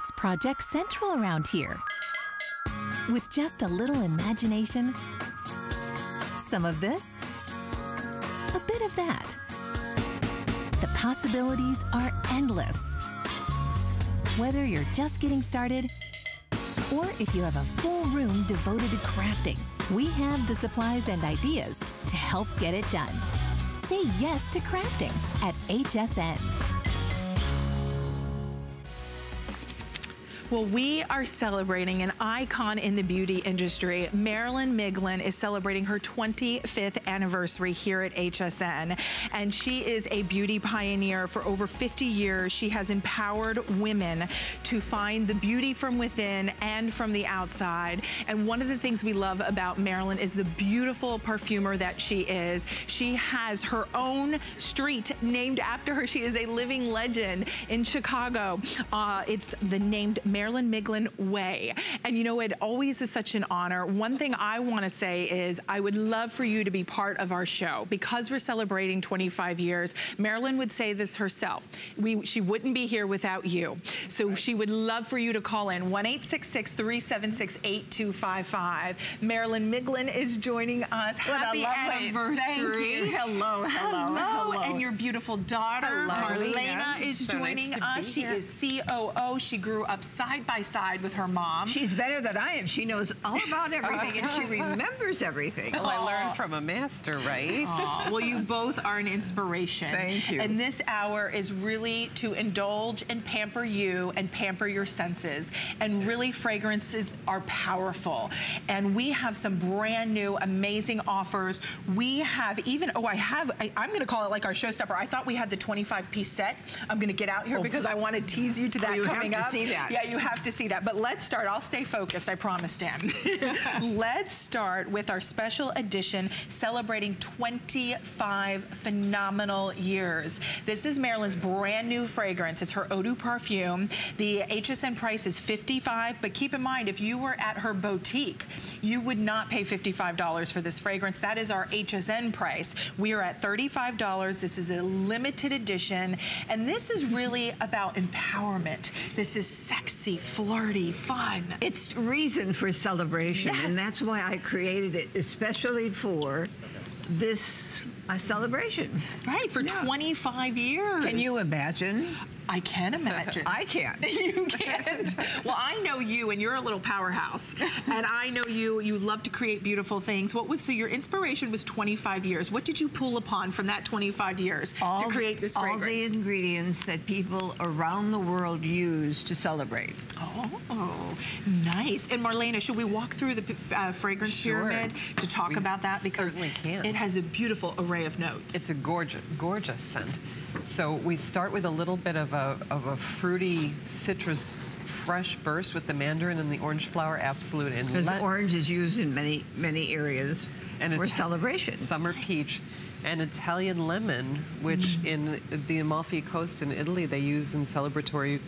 It's Project Central around here. With just a little imagination, some of this, a bit of that. The possibilities are endless. Whether you're just getting started or if you have a full room devoted to crafting, we have the supplies and ideas to help get it done. Say yes to crafting at HSN. Well, we are celebrating an icon in the beauty industry. Marilyn Miglin is celebrating her 25th anniversary here at HSN. And she is a beauty pioneer for over 50 years. She has empowered women to find the beauty from within and from the outside. And one of the things we love about Marilyn is the beautiful perfumer that she is. She has her own street named after her. She is a living legend in Chicago. Uh, it's the named Marilyn Miglin Way. And you know, it always is such an honor. One thing I want to say is I would love for you to be part of our show because we're celebrating 25 years. Marilyn would say this herself. We, she wouldn't be here without you. So she would love for you to call in 1-866-376-8255. Marilyn Miglin is joining us. What Happy anniversary. Thank you. Hello, hello, hello, hello. And your beautiful daughter, Hello. Marlena, is So joining to us. She here. is COO. She grew up side by side with her mom. She's better than I am. She knows all about everything and she remembers everything. Well, I learned from a master, right? Aw, well, you both are an inspiration. Thank you. And this hour is really to indulge and pamper you and pamper your senses. And really, fragrances are powerful. And we have some brand new, amazing offers. We have even, oh, I have, I, I'm going to call it like our showstopper. I thought we had the 25 piece set. I'm going to get out here Oh, because I want to tease you to oh, that you have coming to up. see that. Yeah, you have to see that. But let's start. I'll stay focused, I promise, Dan. let's start with our special edition celebrating 25 phenomenal years. This is Marilyn's brand new fragrance. It's her Eau de Parfum. The HSN price is 55 but keep in mind, if you were at her boutique, you would not pay $55 for this fragrance. That is our HSN price. We are at $35. This is a limited edition, and this is really about empowerment. This is sexy, flirty, fun. It's reason for celebration, Yes. and that's why I created it, especially for this uh, celebration. Right, for Yeah. 25 years. Can you imagine? I can't imagine. I can't. you can't. well, I know you, and you're a little powerhouse. and I know you. You love to create beautiful things. What was so? Your inspiration was 25 years. What did you pull upon from that 25 years to create this all fragrance? the ingredients that people around the world use to celebrate. Oh, nice. And Marlena, should we walk through the uh, fragrance Sure. pyramid to talk We about that? Because it has a beautiful array of notes. It's a gorgeous, gorgeous scent. So we start with a little bit of a, of a fruity citrus fresh burst with the mandarin and the orange flower absolute and Because orange is used in many, many areas and for it's celebration. Summer peach and Italian lemon, which Mm. in the Amalfi Coast in Italy they use in celebratory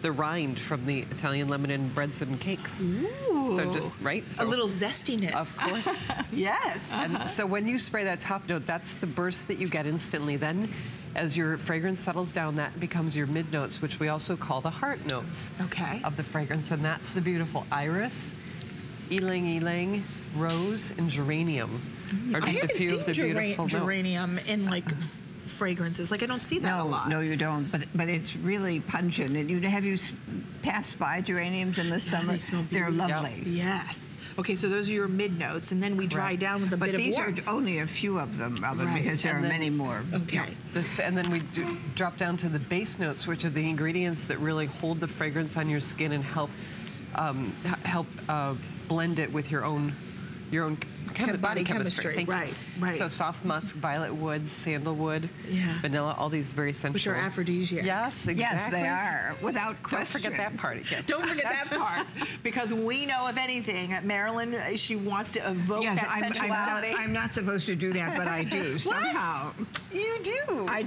the rind from the Italian lemon in breads and cakes. So just right. a little zestiness. Of course. yes. And so when you spray that top note, that's the burst that you get instantly. Then as your fragrance settles down, that becomes your mid notes, which we also call the heart notes Okay. of the fragrance. And that's the beautiful iris, ylang ylang, rose, and geranium mm. are just a haven't few seen of the beautiful notes. geranium in like fragrances. Like I don't see that a No, lot. no, you don't. But but it's really pungent. And you have you s- passed by geraniums in the summer? they smell They're beautiful. lovely. Yes. Okay, so those are your mid notes, and then we dry Correct. down with a But bit of But these are only a few of them, Robin, Right, because there and are then- many more. Okay. This, and then we do drop down to the base notes, which are the ingredients that really hold the fragrance on your skin and help um, help uh, blend it with your own your own Chem- body, chemistry. chemistry. Right, right. So soft musk, violet woods, sandalwood, Yeah. vanilla, all these very sensual. Which are aphrodisiacs. Yes, exactly. Yes, they are, without question. Don't forget that part again. Don't forget that part, because we know, if anything, Marilyn, she wants to evoke Yes, that I'm, I'm, not, sensuality. I'm not supposed to do that, but I do somehow. You do. I,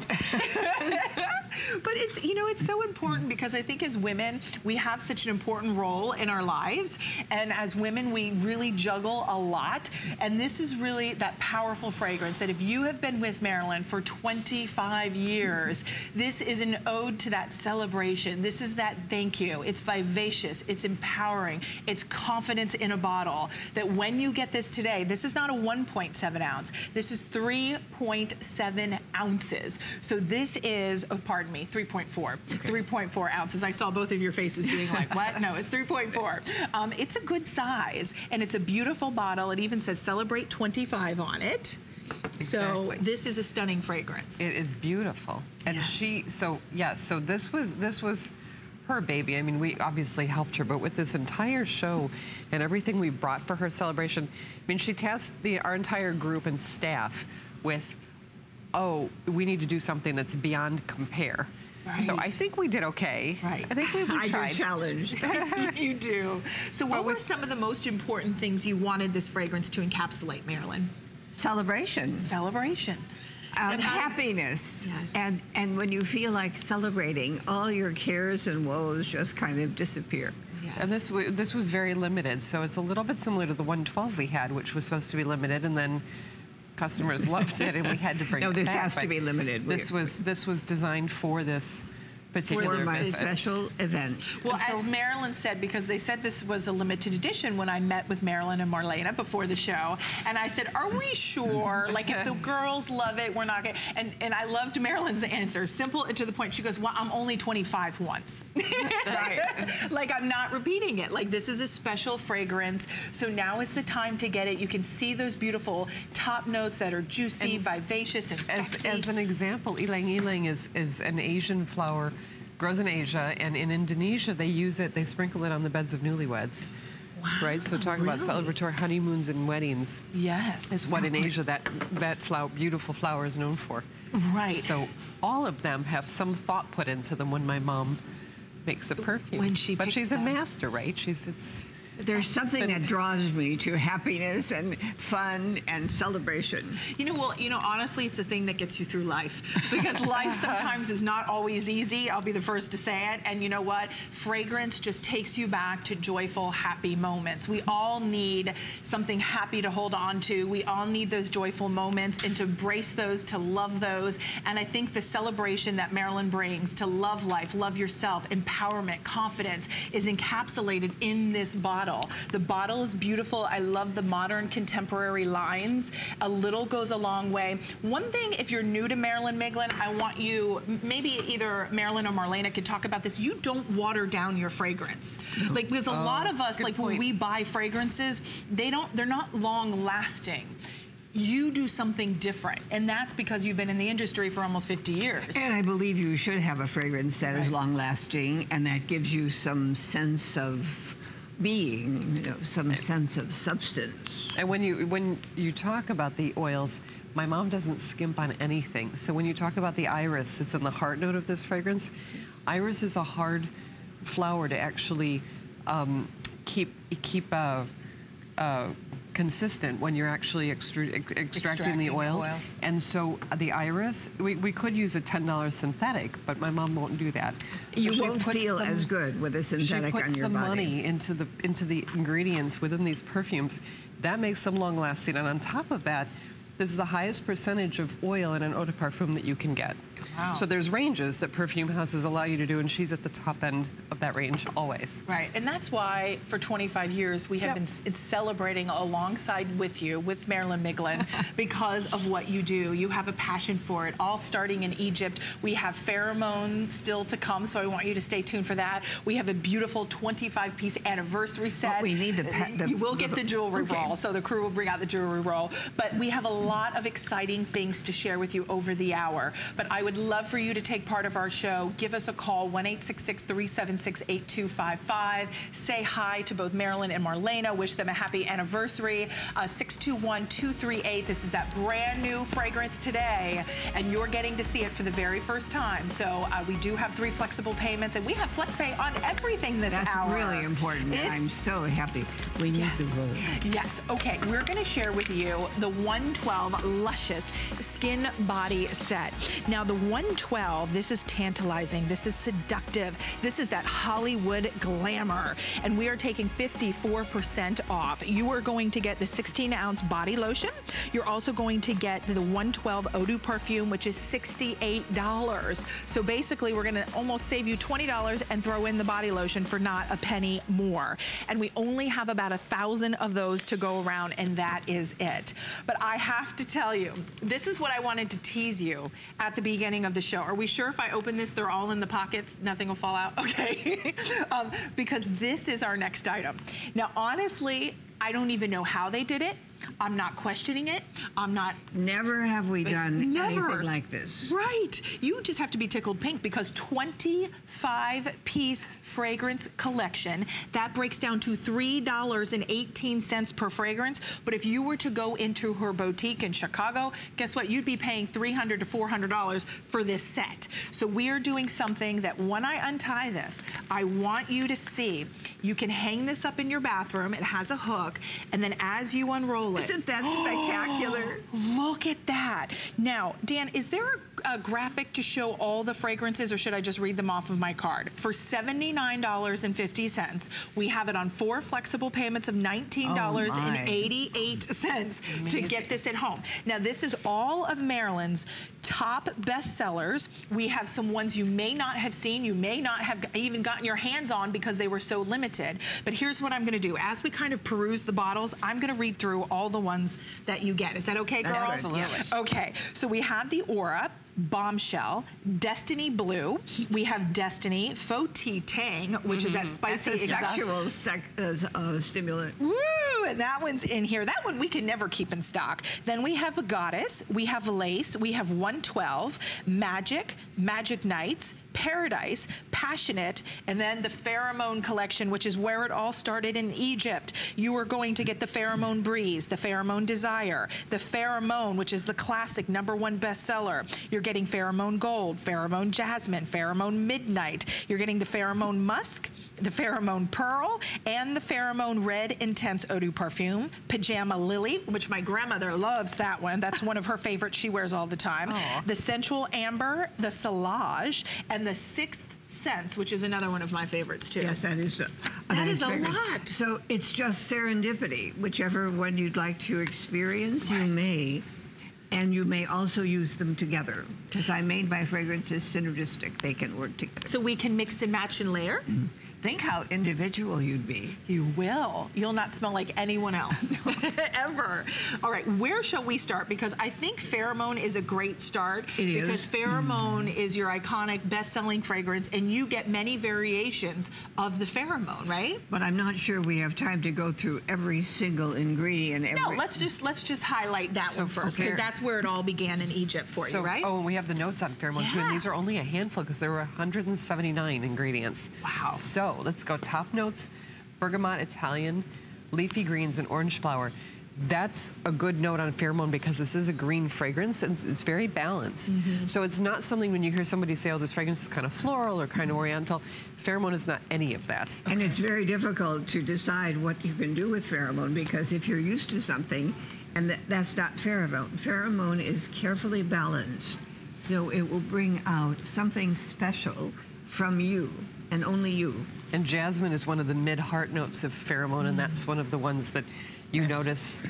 but it's you know it's so important because I think as women we have such an important role in our lives and as women we really juggle a lot and this is really that powerful fragrance that if you have been with Marilyn for 25 years this is an ode to that celebration. This is that thank you. It's vivacious. It's empowering. It's confidence in a bottle that when you get this today this is not a 1.7 ounce. This is 3.7 ounces. So this is oh, pardon me 3.4 3.4 ounces. I saw both of your faces being like what? No it's 3.4 um, it's a good size and it's a beautiful bottle. It even says celebrate 25 on it so this is a stunning fragrance It is beautiful. And Yes. she, so yes, so this was, this was her baby. I mean, we obviously helped her, but with this entire show and everything we brought for her celebration, I mean, she tasked the, our entire group and staff with, oh, we need to do something that's beyond compare. So I think we did okay. Right. I think we, we I do challenge. you do. So what were some of the most important things you wanted this fragrance to encapsulate, Marilyn? Celebration. Celebration. Um, And how- happiness. Yes. And, and when you feel like celebrating, all your cares and woes just kind of disappear. And this wa- this was very limited, so it's a little bit similar to the 112 we had, which was supposed to be limited, and then customers loved it, and we had to bring No, it this has to be limited. This was this was designed for this particular For my visit. special event. Well, as Marilyn said, because they said this was a limited edition when I met with Marilyn and Marlena before the show, and I said, "Are we sure? like, if the girls love it, we're not going." And and I loved Marilyn's answer, simple and to the point. She goes, "Well, I'm only 25 once, like I'm not repeating it. Like this is a special fragrance, so now is the time to get it. You can see those beautiful top notes that are juicy, vivacious, and As, sexy." as an example, ilang ilang is is an Asian flower, grows in Asia, and in Indonesia they use it. They sprinkle it on the beds of newlyweds. right, so talking about celebratory honeymoons and weddings yes, is what in Asia that that flower, beautiful flower is known for. right. So all of them have some thought put into them when my mom makes a perfume. When she but she's them. a master, right? She's it's There's something that draws me to happiness and fun and celebration. You know, well, you know, honestly, it's the thing that gets you through life because life sometimes is not always easy. I'll be the first to say it. And you know what? Fragrance just takes you back to joyful, happy moments. We all need something happy to hold on to. We all need those joyful moments and to embrace those, to love those. And I think the celebration that Marilyn brings to love life, love yourself, empowerment, confidence is encapsulated in this bottle. The bottle is beautiful. I love the modern contemporary lines. A little goes a long way. One thing, if you're new to Marilyn Miglin, I want you, maybe either Marilyn or Marlena could talk about this. You don't water down your fragrance. Like, because a oh, lot of us, like when we buy fragrances, they don't, they're not long lasting. You do something different, and that's because you've been in the industry for almost 50 years. And I believe you should have a fragrance that is long lasting and that gives you some sense of being, you know, some sense of substance. and when you when you talk about the oils, my mom doesn't skimp on anything. So when you talk about the iris, it's in the heart note of this fragrance. Iris is a hard flower to actually um, keep keep uh, uh, consistent when you're actually extracting, Extracting the the oil. oils. And so uh, the iris, we, we could use a $10 synthetic, but my mom won't do that. So you won't feel them- as good with a synthetic on your body. she puts the money into the into the ingredients within these perfumes. That makes them long lasting. And on top of that, this is the highest percentage of oil in an eau de parfum that you can get. Wow. So there's ranges that perfume houses allow you to do, and she's at the top end of that range always. Right, and that's why for 25 years we have Yep. been celebrating alongside with you, with Marilyn Miglin, because of what you do. You have a passion for it, all starting in Egypt. We have pheromone still to come, so I want you to stay tuned for that. We have a beautiful 25-piece anniversary set. we need the the- you will get the- the jewelry okay. roll, so the crew will bring out the jewelry roll. But we have a lot of exciting things to share with you over the hour. But I would love for you to take part of our show. Give us a call, 1-866-376-8255. Say hi to both Marilyn and Marlena. Wish them a happy anniversary. Uh, 621-238. This is that brand new fragrance today. And you're getting to see it for the very first time. So uh, we do have three flexible payments. And we have FlexPay on everything this That's hour. really important. It- I'm so happy. We need Yes. the vote. Yes. Okay. We're going to share with you the 112 Luscious Skin Body Set. Now, the 112, this is tantalizing. This is seductive. This is that Hollywood glamour. And we are taking 54% off. You are going to get the 16 ounce body lotion. You're also going to get the 112 Eau perfume, which is $68. So basically, we're going to almost save you $20 and throw in the body lotion for not a penny more. And we only have about a thousand of those to go around, and that is it. But I have to tell you, this is what I wanted to tease you at the beginning of the show. Are we sure if I open this, they're all in the pockets, nothing will fall out? Okay. um, because this is our next item. Now, honestly, I don't even know how they did it. I'm not questioning it. I'm not Never have we done Never. anything like this. Right. You just have to be tickled pink because 25 piece fragrance collection, that breaks down to $3.18 per fragrance. But if you were to go into her boutique in Chicago, guess what? You'd be paying 300 to $400 for this set. So we are doing something that when I untie this, I want you to see. You can hang this up in your bathroom. It has a hook. And then as you unroll it. Isn't that spectacular? Look at that. Now, Dan, is there a, a graphic to show all the fragrances or should I just read them off of my card? For $79.50, we have it on four flexible payments of $19.88 to get this at home. Now, this is all of Marilyn's top bestsellers. We have some ones you may not have seen, you may not have even gotten your hands on because they were so limited. But here's what I'm gonna do. As we kind of peruse the bottles, I'm gonna read through all the ones that you get. Is that okay, That's girls? good, yes. Okay, so we have the Aura, Bombshell, Destiny Blue. We have Destiny, Faux Tea Tang, which is that spicy It's a exotic- sexual sec- uh, uh, stimulant. Woo! And that one's in here. That one we can never keep in stock. Then we have a Goddess, we have Lace, we have 112, Magic, Magic Nights, Paradise, Passionate, and then the Pheromone Collection, which is where it all started in Egypt. You are going to get the Pheromone Breeze, the Pheromone Desire, the Pheromone, which is the classic number one bestseller. You're getting Pheromone Gold, Pheromone Jasmine, Pheromone Midnight. You're getting the Pheromone Musk, the Pheromone Pearl, and the Pheromone Red Intense Eau de Parfum, Pajama Lily, which my grandmother loves that one. That's one of her favorites she wears all the time. The Sensual Amber, the Solage, and the Sixth Sense, which is another one of my favorites too. Yes, that is. Uh, That nice is a lot. So it's just serendipity. Whichever one you'd like to experience, you may. And you may also use them together. Because I made my fragrances synergistic. They can work together. So we can mix and match and layer? Think how individual you'd be. You will. You'll not smell like anyone else, ever. All right, where shall we start? Because I think Pheromone is a great start. It is. Because Pheromone is your iconic best-selling fragrance, and you get many variations of the Pheromone, right? But I'm not sure we have time to go through every single ingredient. Every, No, let's just let's just highlight that So one first, because that's where it all began in Egypt for so, you, right? Oh, and we have the notes on pheromone too, Yeah. and these are only a handful because there were 179 ingredients. Wow. So let's go top notes: bergamot, Italian, leafy greens, and orange flower. That's a good note on pheromone because this is a green fragrance and it's, very balanced. Mm-hmm. So it's not something when you hear somebody say, "Oh, this fragrance is kind of floral or kind of oriental." Pheromone is not any of that. And it's very difficult to decide what you can do with pheromone because if you're used to something, and that, that's not pheromone. Pheromone is carefully balanced, so it will bring out something special from you and only you. And jasmine is one of the mid-heart notes of pheromone, and that's one of the ones that you notice,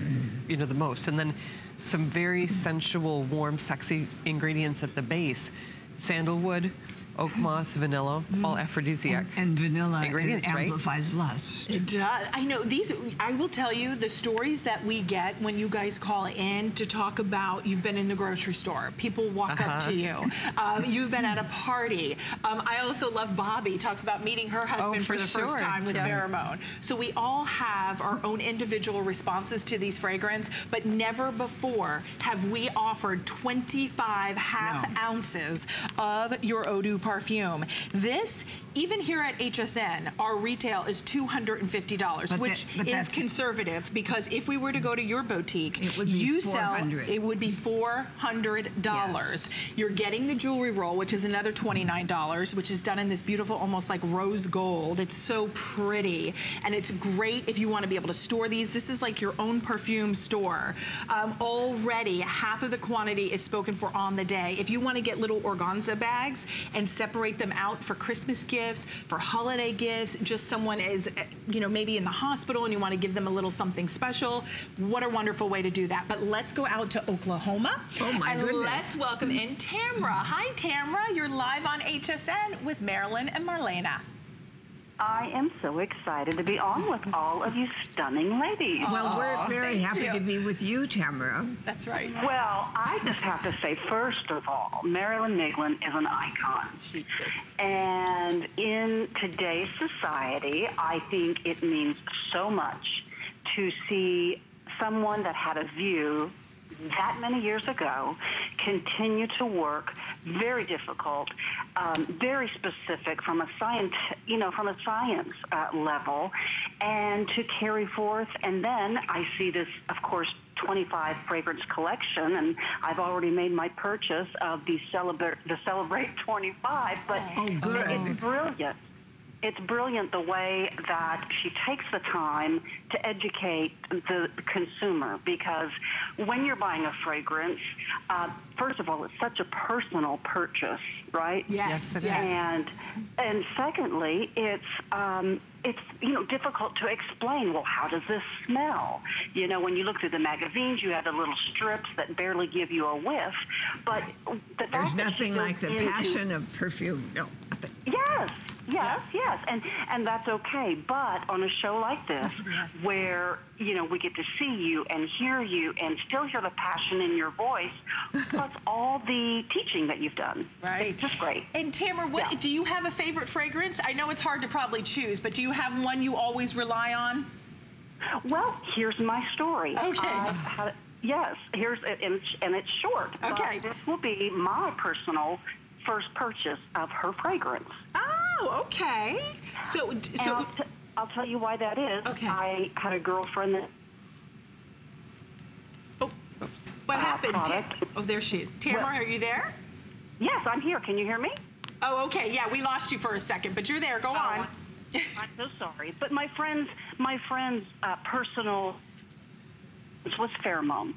you know, the most. And then some very sensual, warm, sexy ingredients at the base: sandalwood, oak moss, vanilla, all aphrodisiac. And, and vanilla ingredients, it right? amplifies lust. It does. I know these. I will tell you the stories that we get when you guys call in to talk about. You've been in the grocery store. People walk up Uh-huh. to you. Um, you've been at a party. Um, I also love Bobby talks about meeting her husband for, Oh, for the first time with Yeah. pheromone. So we all have our own individual responses to these fragrance, but never before have we offered 25 half No. ounces of your eau de perfume. This, even here at HSN, our retail is $250, But which is that's- conservative because if we were to go to your boutique, It would be you 400. sell, it would be $400. You're getting the jewelry roll, which is another $29, which is done in this beautiful, almost like rose gold. It's so pretty. And it's great if you want to be able to store these. This is like your own perfume store. Um, already, half of the quantity is spoken for on the day. If you want to get little organza bags and separate them out for Christmas gifts, for holiday gifts, just someone is, eh, you know, maybe in the hospital and you want to give them a little something special, what a wonderful way to do that. But let's go out to Oklahoma. Oh, my and goodness. let's welcome in Tamra. Hi, Tamra. You're live on HSN with Marilyn and Marlena. I am so excited to be on with all of you stunning ladies. Well, we're very thank happy you. to be with you, Tamara. That's right. Well, I just have to say, first of all, Marilyn Miglin is an icon. She is. And in today's society, I think it means so much to see someone that had a view that many years ago continue to work very difficult um, very specific from a science you know from a science uh, level and to carry forth and then i see this of course 25 fragrance collection and i've already made my purchase of the celebrate the celebrate 25 but Oh, good. it's brilliant it's brilliant the way that she takes the time to educate the consumer because when you're buying a fragrance, uh, first of all, it's such a personal purchase, right? Yes, Yes. And and secondly, it's um, it's you know difficult to explain. Well, how does this smell? You know, when you look through the magazines, you have the little strips that barely give you a whiff. But the There's nothing like the into- passion of perfume. No, nothing. Yes, yes, yes, and and that's okay. But on a show like this, where you know we get to see you and hear you and still hear the passion in your voice, plus all the teaching that you've done, Right. Just great. And Tamara, what Yeah. do you have a favorite fragrance? I know it's hard to probably choose, but do you have one you always rely on? Well, here's my story. Okay. Yes, here's and and it's short. Okay. this will be my personal first purchase of her fragrance. Ah, Oh, okay. So, so I'll, t- I'll tell you why that is. Okay. I had a girlfriend that Oh, what uh, happened? Ta- oh, there she is. Tamara, Well- are you there? Yes, I'm here. Can you hear me? Oh, okay. Yeah, we lost you for a second, but you're there. Go on. I'm so sorry, but my friend's my friend's uh, personal was pheromone.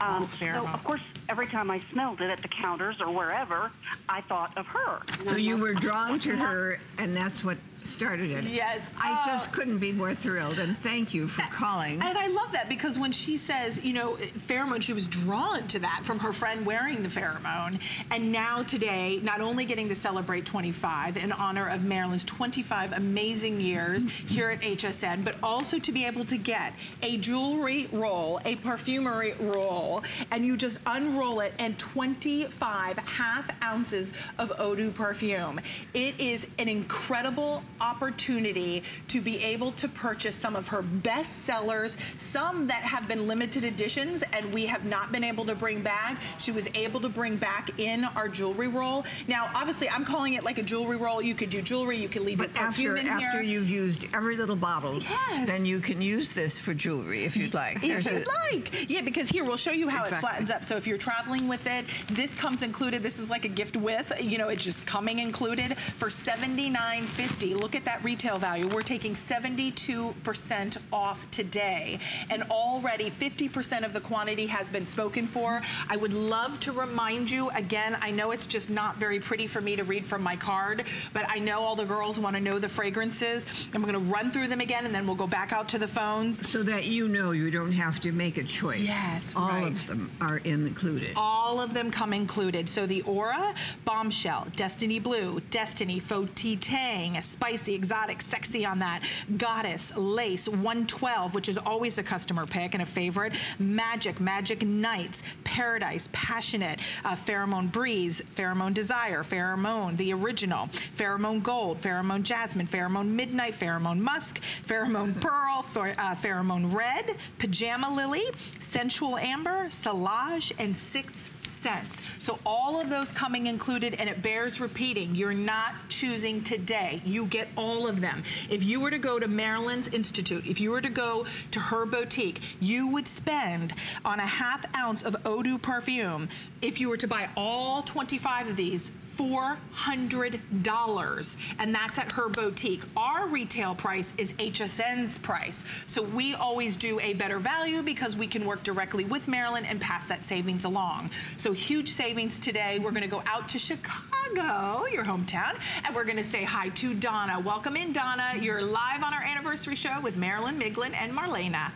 Um, So pheromone. of course, every time I smelled it at the counters or wherever, I thought of her. So you were drawn to her, and that's what started it. Yes. I Oh. just couldn't be more thrilled, and thank you for calling. And I love that because when she says, you know, pheromone, she was drawn to that from her friend wearing the pheromone. And now today, not only getting to celebrate 25 in honor of Marilyn's 25 amazing years here at HSN, but also to be able to get a jewelry roll, a perfumery roll, and you just unroll it and 25 half ounces of eau de perfume. It is an incredible opportunity to be able to purchase some of her best sellers, some that have been limited editions and we have not been able to bring back. She was able to bring back in our jewelry roll. Now, obviously, I'm calling it like a jewelry roll. You could do jewelry, you could leave But perfume after in here. after you've used every little bottle, Yes. then you can use this for jewelry if you'd like. If There's you'd a- like. Yeah, because here, we'll show you how it flattens up. So if you're traveling with it, this comes included. This is like a gift with, you know, it's just coming included for $79.50. Look look at that retail value, we're taking 72% off today. And already 50% of the quantity has been spoken for. I would love to remind you, again, I know it's just not very pretty for me to read from my card, but I know all the girls want to know the fragrances. And we're going to run through them again, and then we'll go back out to the phones. So that you know you don't have to make a choice. Yes, All right. of them are included. All of them come included. So the Aura, Bombshell, Destiny Blue, Destiny, Faux Tea Tang, Spicy, Exotic, Sexy on that, Goddess, Lace, 112, which is always a customer pick and a favorite, Magic, Magic Nights, Paradise, Passionate, uh, Pheromone Breeze, Pheromone Desire, Pheromone, the original, Pheromone Gold, Pheromone Jasmine, Pheromone Midnight, Pheromone Musk, Pheromone Pearl, uh, Pheromone Red, Pajama Lily, Sensual Amber, Solage, and Sixth Sense. So all of those coming included, and it bears repeating, you're not choosing today. You get all of them. If you were to go to Marilyn's Institute, if you were to go to her boutique, you would spend on a half ounce of de perfume, if you were to buy all 25 of these, $400. And that's at her boutique. Our retail price is HSN's price. So we always do a better value because we can work directly with Marilyn and pass that savings along. So huge savings today. We're going to go out to Chicago, your hometown, and we're going to say hi to Donna. Welcome in, Donna. You're live on our anniversary show with Marilyn Miglin and Marlena.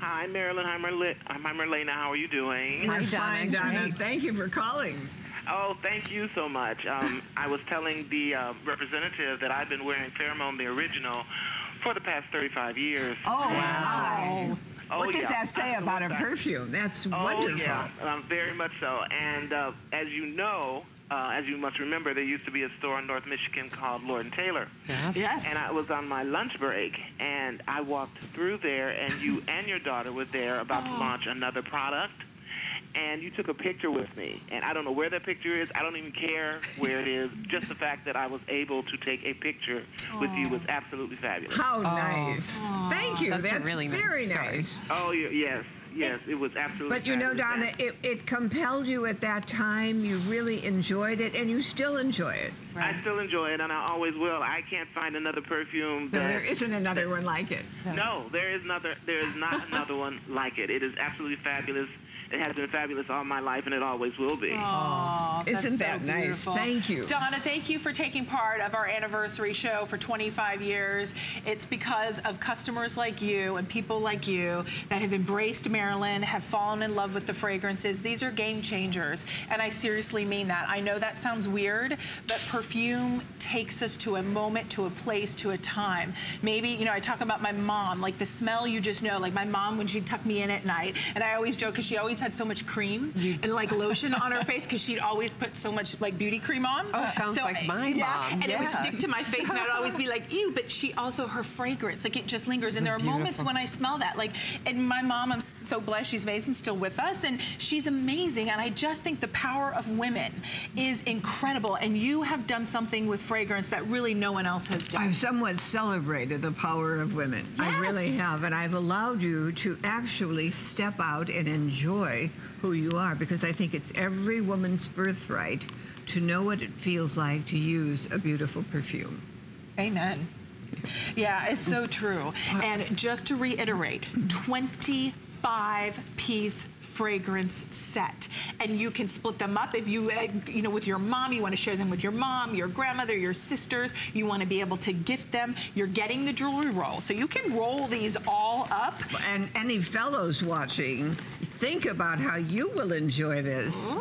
Hi, Marilyn. Hi, Marle- Hi, Marlena. How are you doing? We're fine, Donna. Thank you for calling. Oh, thank you so much. Um, I was telling the uh, representative that I've been wearing Pheromone, the original, for the past 35 years. Oh, wow. Oh, what does yeah. that say about a perfume? That's Oh, wonderful. yeah, um, very much so. And uh, as you know, uh, as you must remember, there used to be a store in North Michigan called Lord and Taylor. Yes. Yes. And I was on my lunch break, and I walked through there, and you and your daughter were there about to launch another product. And you took a picture with me, and I don't know where that picture is. I don't even care where it is. Just the fact that I was able to take a picture with you was absolutely fabulous. How oh. nice. Thank you. That's That's, really nice very story. nice. Oh, yes, yes, it was absolutely. But you know. Donna, it, it compelled you at that time. You really enjoyed it, and you still enjoy it. I still enjoy it, and I always will. I can't find another perfume that. There isn't another one like it. No, there is another. There is not another one like it. It is absolutely fabulous. It has been fabulous all my life, and it always will be. Aw, Isn't that's so that nice? beautiful. Thank you. Donna, thank you for taking part of our anniversary show for 25 years. It's because of customers like you and people like you that have embraced Marilyn, have fallen in love with the fragrances. These are game changers, and I seriously mean that. I know that sounds weird, but perfume takes us to a moment, to a place, to a time. Maybe, you know, I talk about my mom, like the smell you just know, like my mom when she'd tuck me in at night, and I always joke because she always had so much cream and like lotion on her face because she'd always put so much like beauty cream on. Oh, sounds like my yeah, mom. And it would stick to my face and I'd always be like, ew, but she also, her fragrance, like it just lingers. And there are moments when I smell that. Like, and my mom, I'm so blessed she's amazing, still with us. And she's amazing. And I just think the power of women is incredible. And you have done something with fragrance that really no one else has done. I've somewhat celebrated the power of women. I really have. And I've allowed you to actually step out and enjoy who you are because I think it's every woman's birthright to know what it feels like to use a beautiful perfume. Amen. Yeah, it's so true. And just to reiterate, 25 piece fragrance set and you can split them up if you uh, you know with your mom you want to share them with your mom your grandmother your sisters you want to be able to gift them you're getting the jewelry roll so you can roll these all up And any fellows watching, think about how you will enjoy this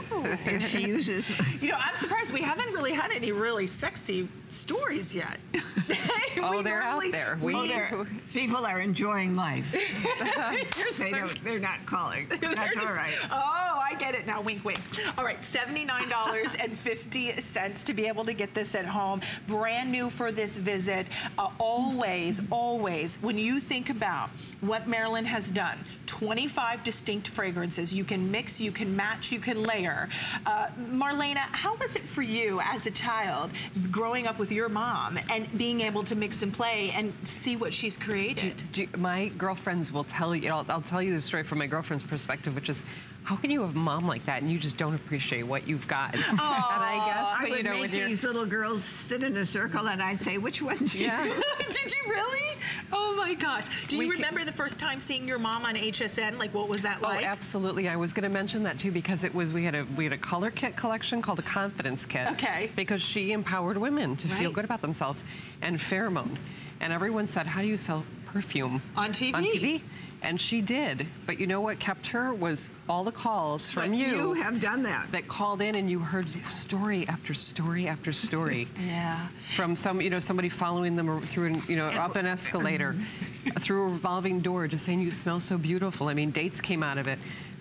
if she uses. you know i'm surprised we haven't really had any really sexy stories yet Oh, they're out normally- there. Oh, We- they're- people are enjoying life. They so don't, they're not calling. They're That's just- all right. Oh, I get it now. Wink, wink. All right, $79.50 to be able to get this at home. Brand new for this visit. Uh, always, always, when you think about what Marilyn has done, 25 distinct fragrances. You can mix, you can match, you can layer. Uh, Marlena, how was it for you as a child growing up with your mom and being able to mix and play and see what she's created? Do you- my girlfriends will tell you, I'll, I'll tell you the story from my girlfriend's perspective, which is how can you have a mom like that and you just don't appreciate what you've got? and I guess, I would you know, make your- these little girls sit in a circle and I'd say, which one do you Yeah. Did you really? Oh my gosh. Do you We can- remember the first time seeing your mom on HSN? Like, what was that oh, like? Oh, absolutely. I was going to mention that too because it was we had a we had a color kit collection called a confidence kit. Okay. Because she empowered women to feel good about themselves and pheromone. And everyone said, "How do you sell perfume On TV. On TV." And she did. But you know what kept her was all the calls from But you. you have done that. That called in and you heard story after story after story. Yeah. From some, you know, somebody following them through, an, you know, up an escalator, through a revolving door, just saying you smell so beautiful. I mean, dates came out of it.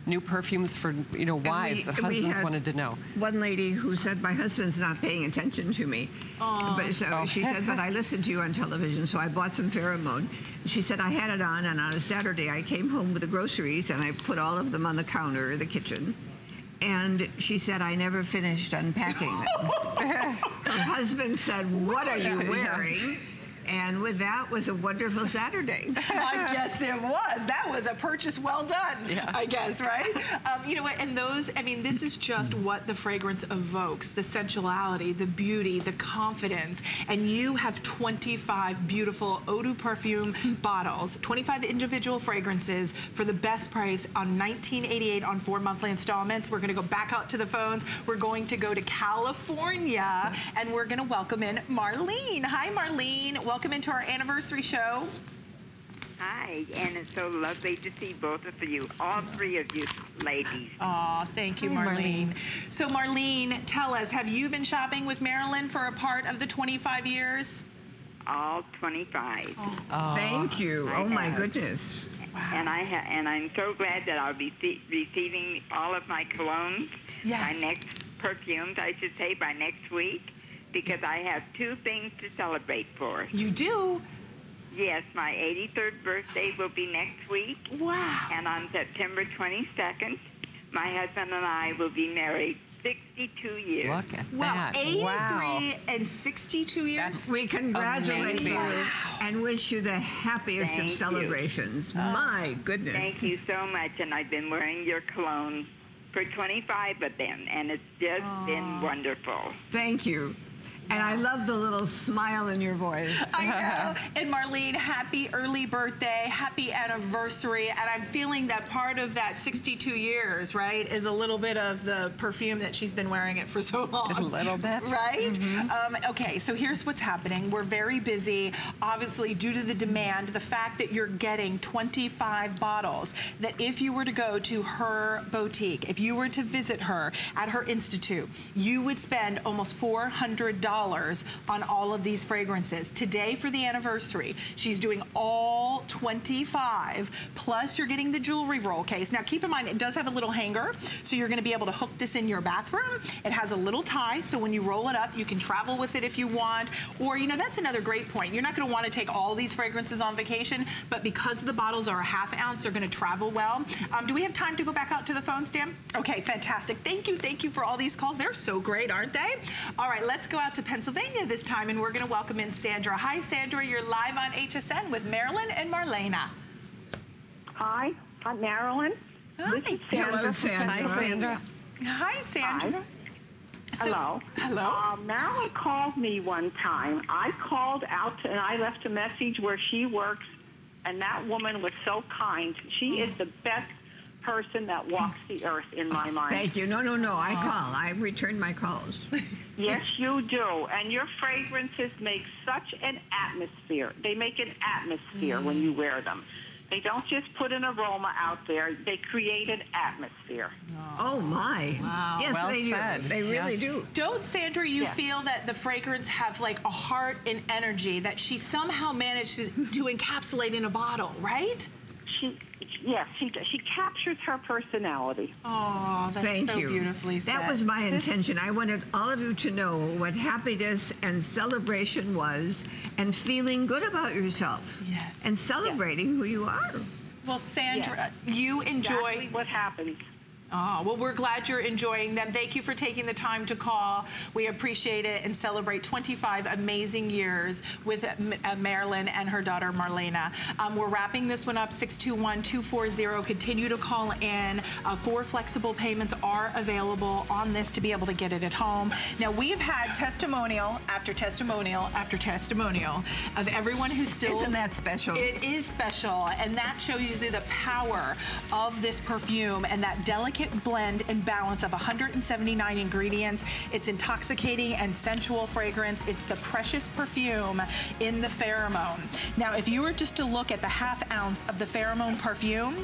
New perfumes for, you know, wives that husbands wanted to know. One lady who said, my husband's not paying attention to me. But so Oh. she said, but I listened to you on television, so I bought some pheromone. She said, I had it on, and on a Saturday, I came home with the groceries, and I put all of them on the counter in the kitchen. And she said, I never finished unpacking them. Her husband said, what are you wearing? And with that was a wonderful Saturday. I guess it was. That was a purchase well done. Yeah. I guess, right? Um, you know what? And those, I mean, this is just what the fragrance evokes the sensuality, the beauty, the confidence. And you have 25 beautiful eau de perfume bottles, 25 individual fragrances for the best price on 1988 on four monthly installments. We're going to go back out to the phones. We're going to go to California and we're going to welcome in Marlene. Hi, Marlene. Welcome into our anniversary show. Hi, and it's so lovely to see both of you, all three of you ladies. Aw, thank you, Hi, Marlene. So, Marlene, tell us, have you been shopping with Marilyn for a part of the 25 years? All 25. Oh. Thank you. I Oh, my have. goodness. And I ha- and I'm so glad that I'll be receiving all of my colognes Yes. by next perfumes, I should say, by next week, because I have two things to celebrate for. You do? Yes, my 83rd birthday will be next week. Wow. And on September 22nd, my husband and I will be married 62 years. Look at Wow, that. 83 Wow. and 62 years? That's We congratulate Amazing. you and wish you the happiest Thank of you. celebrations. Oh. My goodness. Thank you so much, and I've been wearing your cologne for 25 of them, and it's just been wonderful. Thank you. And I love the little smile in your voice. I know. And Marlene, happy early birthday, happy anniversary. And I'm feeling that part of that 62 years, right, is a little bit of the perfume that she's been wearing it for so long. A little bit. Right? Um, okay, so here's what's happening. We're very busy, obviously, due to the demand, the fact that you're getting 25 bottles, that if you were to go to her boutique, if you were to visit her at her institute, you would spend almost $400 on all of these fragrances. Today, for the anniversary, she's doing all 25, plus you're getting the jewelry roll case. Now, keep in mind, it does have a little hanger, so you're gonna be able to hook this in your bathroom. It has a little tie, so when you roll it up, you can travel with it if you want. Or, you know, that's another great point. You're not gonna wanna take all these fragrances on vacation, but because the bottles are a half ounce, they're gonna travel well. Um, do we have time to go back out to the phone, Stan? Okay, fantastic. Thank you, thank you for all these calls. They're so great, aren't they? All right, let's go out to Pennsylvania this time, and we're gonna welcome in Sandra. Hi, Sandra, you're live on HSN with Marilyn and Marlena. Hi, I'm Marilyn. Hi. This is Sandra. Hello, Sandra. Hi, Sandra. Hi, Sandra. Hi. So- Hello. Hello. Uh, Marilyn called me one time. I called out and I left a message where she works, and that woman was so kind. She is the best person that walks the earth in my mind. Thank you. No, no, no. I uh-huh. call. I return my calls. Yes, you do. And your fragrances make such an atmosphere. They make an atmosphere when you wear them. They don't just put an aroma out there. They create an atmosphere. Oh, my. Wow. Yes, Well they said. do. They really Yes. do. Don't, Sandra, you Yeah. feel that the fragrance have like a heart and energy that she somehow managed to, to encapsulate in a bottle, right? She, yes, she she captures her personality. Oh, that's Thank so you. beautifully said. That was my intention. I wanted all of you to know what happiness and celebration was and feeling good about yourself. Yes. And celebrating who you are. Well, Sandra, you enjoy. Exactly what happens. Oh, well, we're glad you're enjoying them. Thank you for taking the time to call. We appreciate it and celebrate 25 amazing years with uh, Marilyn and her daughter, Marlena. Um, we're wrapping this one up, 621-240. Continue to call in. Uh, four flexible payments are available on this to be able to get it at home. Now, we've had testimonial after testimonial after testimonial of everyone who's still... Isn't that special? It is special, and that shows you the power of this perfume and that delicate delicate blend and balance of 179 ingredients. It's intoxicating and sensual fragrance. It's the precious perfume in the pheromone. Now, if you were just to look at the half ounce of the pheromone perfume,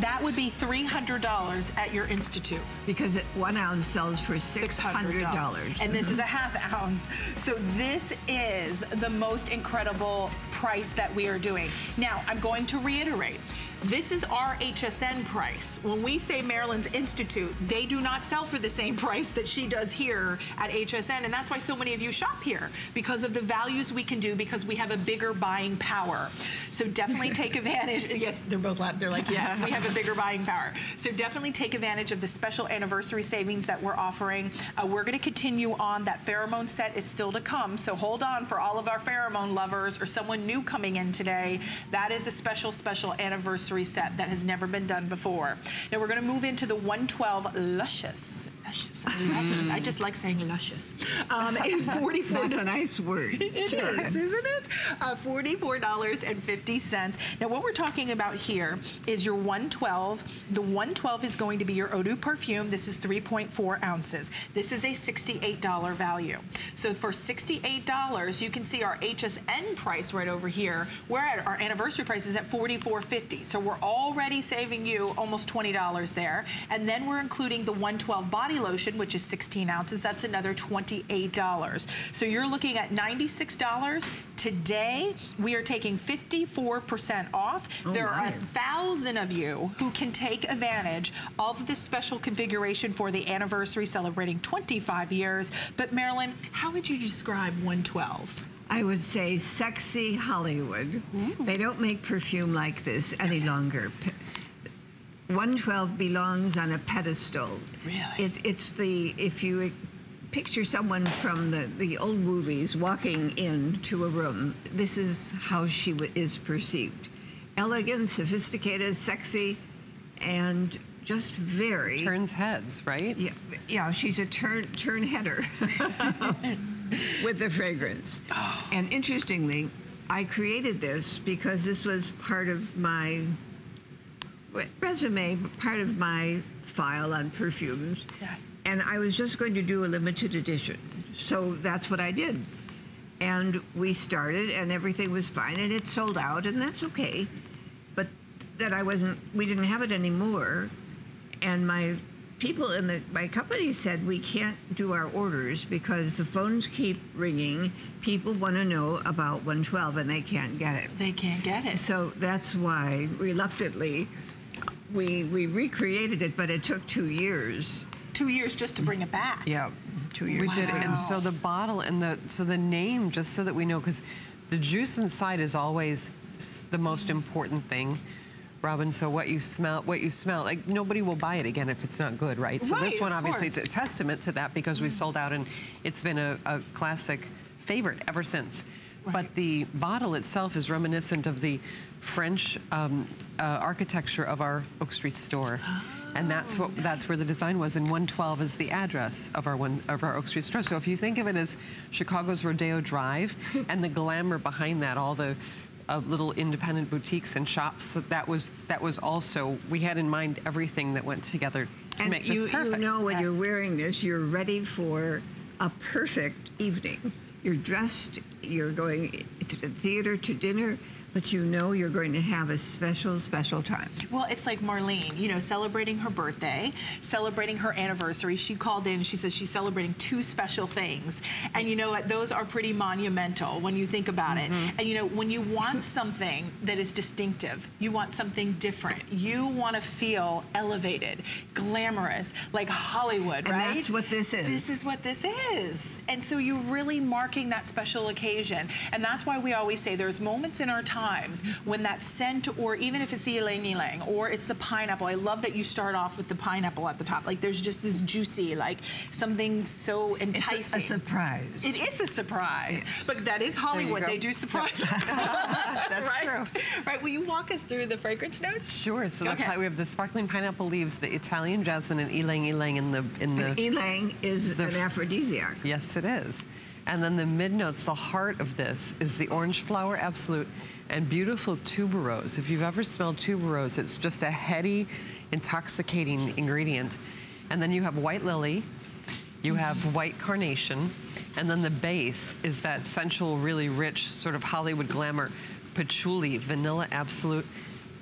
that would be $300 at your institute. Because one ounce sells for $600. And this is a half ounce. So this is the most incredible price that we are doing. Now, I'm going to reiterate. This is our HSN price. When we say Marilyn's Institute, they do not sell for the same price that she does here at HSN. And that's why so many of you shop here, because of the values we can do, because we have a bigger buying power. So definitely take advantage. Yes, they're both, they're like, yes, we have a bigger buying power. So definitely take advantage of the special anniversary savings that we're offering. Uh, we're gonna continue on. That pheromone set is still to come. So hold on for all of our pheromone lovers or someone new coming in today. That is a special, special anniversary set that has never been done before. Now we're going to move into the 112 Luscious. Luscious. I, mm. I just like saying luscious. Um, it's 44. That's a nice word. It sure. is, isn't it? Uh, $44.50. Now what we're talking about here is your 112. The 112 is going to be your Eau de Perfume. This is 3.4 ounces. This is a $68 value. So for $68, you can see our HSN price right over here. We're at our anniversary price is at $44.50. So we're already saving you almost $20 there. And then we're including the 112 body body lotion, which is 16 ounces, that's another $28. So you're looking at $96. Today, we are taking 54% off. Oh there my. are a thousand of you who can take advantage of this special configuration for the anniversary celebrating 25 years. But Marilyn, how would you describe 112? I would say sexy Hollywood. They don't make perfume like this any longer. 112 belongs on a pedestal. Really? It's, it's the, if you picture someone from the, the old movies walking into a room, this is how she is perceived. Elegant, sophisticated, sexy, and just very... Turns heads, right? Yeah, yeah she's a turn, turn header with the fragrance. Oh. And interestingly, I created this because this was part of my resume, part of my file on perfumes. Yes. And I was just going to do a limited edition. So that's what I did. And we started and everything was fine and it sold out and that's okay. But that I wasn't, we didn't have it anymore. And my people in the, my company said we can't do our orders because the phones keep ringing. People want to know about 112 and they can't get it. They can't get it. So that's why reluctantly we we recreated it, but it took two years. Two years just to bring it back. Yeah, two years. We did, and so the bottle and the so the name, just so that we know, because the juice inside is always the most important thing. Robin, so what you smell, what you smell, like nobody will buy it again if it's not good, right? So right, this one obviously is a testament to that because we sold out and it's been a, a classic favorite ever since. Right. But the bottle itself is reminiscent of the French um, uh, architecture of our Oak Street store. Oh, and that's what that's where the design was. And 112 is the address of our one of our Oak Street store. So if you think of it as Chicago's Rodeo Drive and the glamour behind that, all the uh, little independent boutiques and shops, that, that was that was also we had in mind everything that went together to and make you, this perfect. you know when yes. you're wearing this, you're ready for a perfect evening. You're dressed, you're going to the theater, to dinner, but you know you're going to have a special, special time. Well, it's like Marlene, you know, celebrating her birthday, celebrating her anniversary. She called in, she says she's celebrating two special things. And you know what, those are pretty monumental when you think about mm -hmm. it. Mm-hmm. And you know, when you want something that is distinctive, you want something different, you want to feel elevated, glamorous, like Hollywood, and right? that's what this is. This is what this is. And so you're really marking that special occasion. And that's why we always say there's moments in our time times when that scent, or even if it's the ylang ylang, or it's the pineapple. I love that you start off with the pineapple at the top. Like there's just this juicy, like something so enticing. It's a, a surprise. It is a surprise, but that is Hollywood. They do surprise. That's right? true. Right. Will you walk us through the fragrance notes? Sure. So Okay. pi- we have the sparkling pineapple leaves, the Italian jasmine, and ylang ylang in the in the. And ylang is the- an aphrodisiac. Yes, it is. And then the mid notes, the heart of this is the orange flower absolute and beautiful tuberose. If you've ever smelled tuberose, it's just a heady, intoxicating ingredient. And then you have white lily, you have white carnation, and then the base is that sensual, really rich sort of Hollywood glamour, patchouli, vanilla absolute,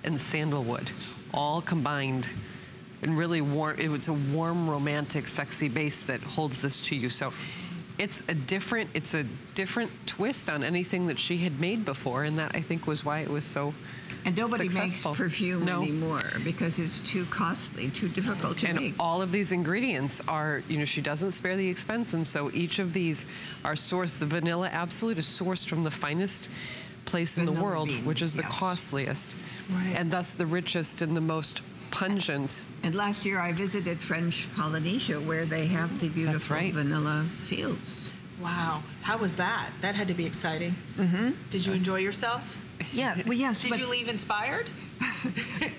and sandalwood, all combined and really warm. It's a warm, romantic, sexy base that holds this to you. So it's a different, it's a different twist on anything that she had made before, and that I think was why it was so And nobody successful. makes perfume No. anymore because it's too costly, too difficult to and make. all of these ingredients are, you know, she doesn't spare the expense, and so each of these are sourced. The vanilla absolute is sourced from the finest place in the world, beans, which is the costliest, Right. and thus the richest and the most pungent. And last year I visited French Polynesia where they have the beautiful right. vanilla fields. Wow. How was that? That had to be exciting. Mm-hmm. Did you enjoy yourself? Yeah, well, yes, Did you leave inspired? Always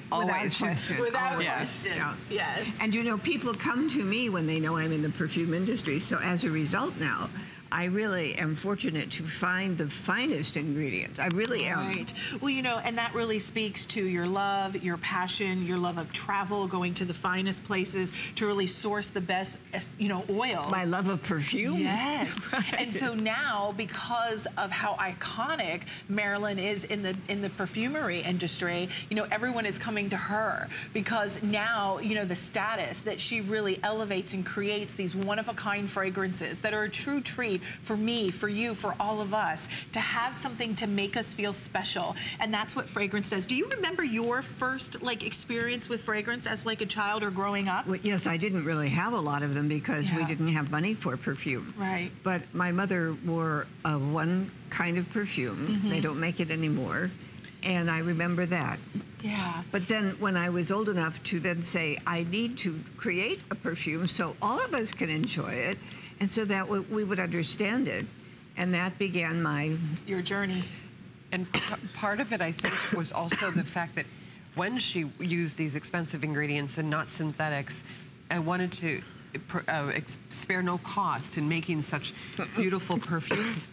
Without Always. question. Without always. question. Yeah. Yes. And you know, people come to me when they know I'm in the perfume industry. So as a result now, I really am fortunate to find the finest ingredients. I really am. Right. Well, you know, and that really speaks to your love, your passion, your love of travel, going to the finest places to really source the best, you know, oils. My love of perfume. Yes. Right. And so now, because of how iconic Marilyn is in the in the perfumery industry, you know, everyone is coming to her because now, you know, the status that she really elevates and creates these one of a kind fragrances that are a true treat for me, for you, for all of us to have something to make us feel special. And that's what fragrance does. Do you remember your first like experience with fragrance as like a child or growing up? Well, yes, I didn't really have a lot of them because we didn't have money for perfume. Right. But my mother wore uh, one kind of perfume. Mm-hmm. They don't make it anymore. And I remember that. Yeah. But then when I was old enough to then say, I need to create a perfume so all of us can enjoy it and so that we would understand it. And that began my Your journey. And part of it, I think, was also the fact that when she used these expensive ingredients and not synthetics, I wanted to uh, spare no cost in making such beautiful perfumes.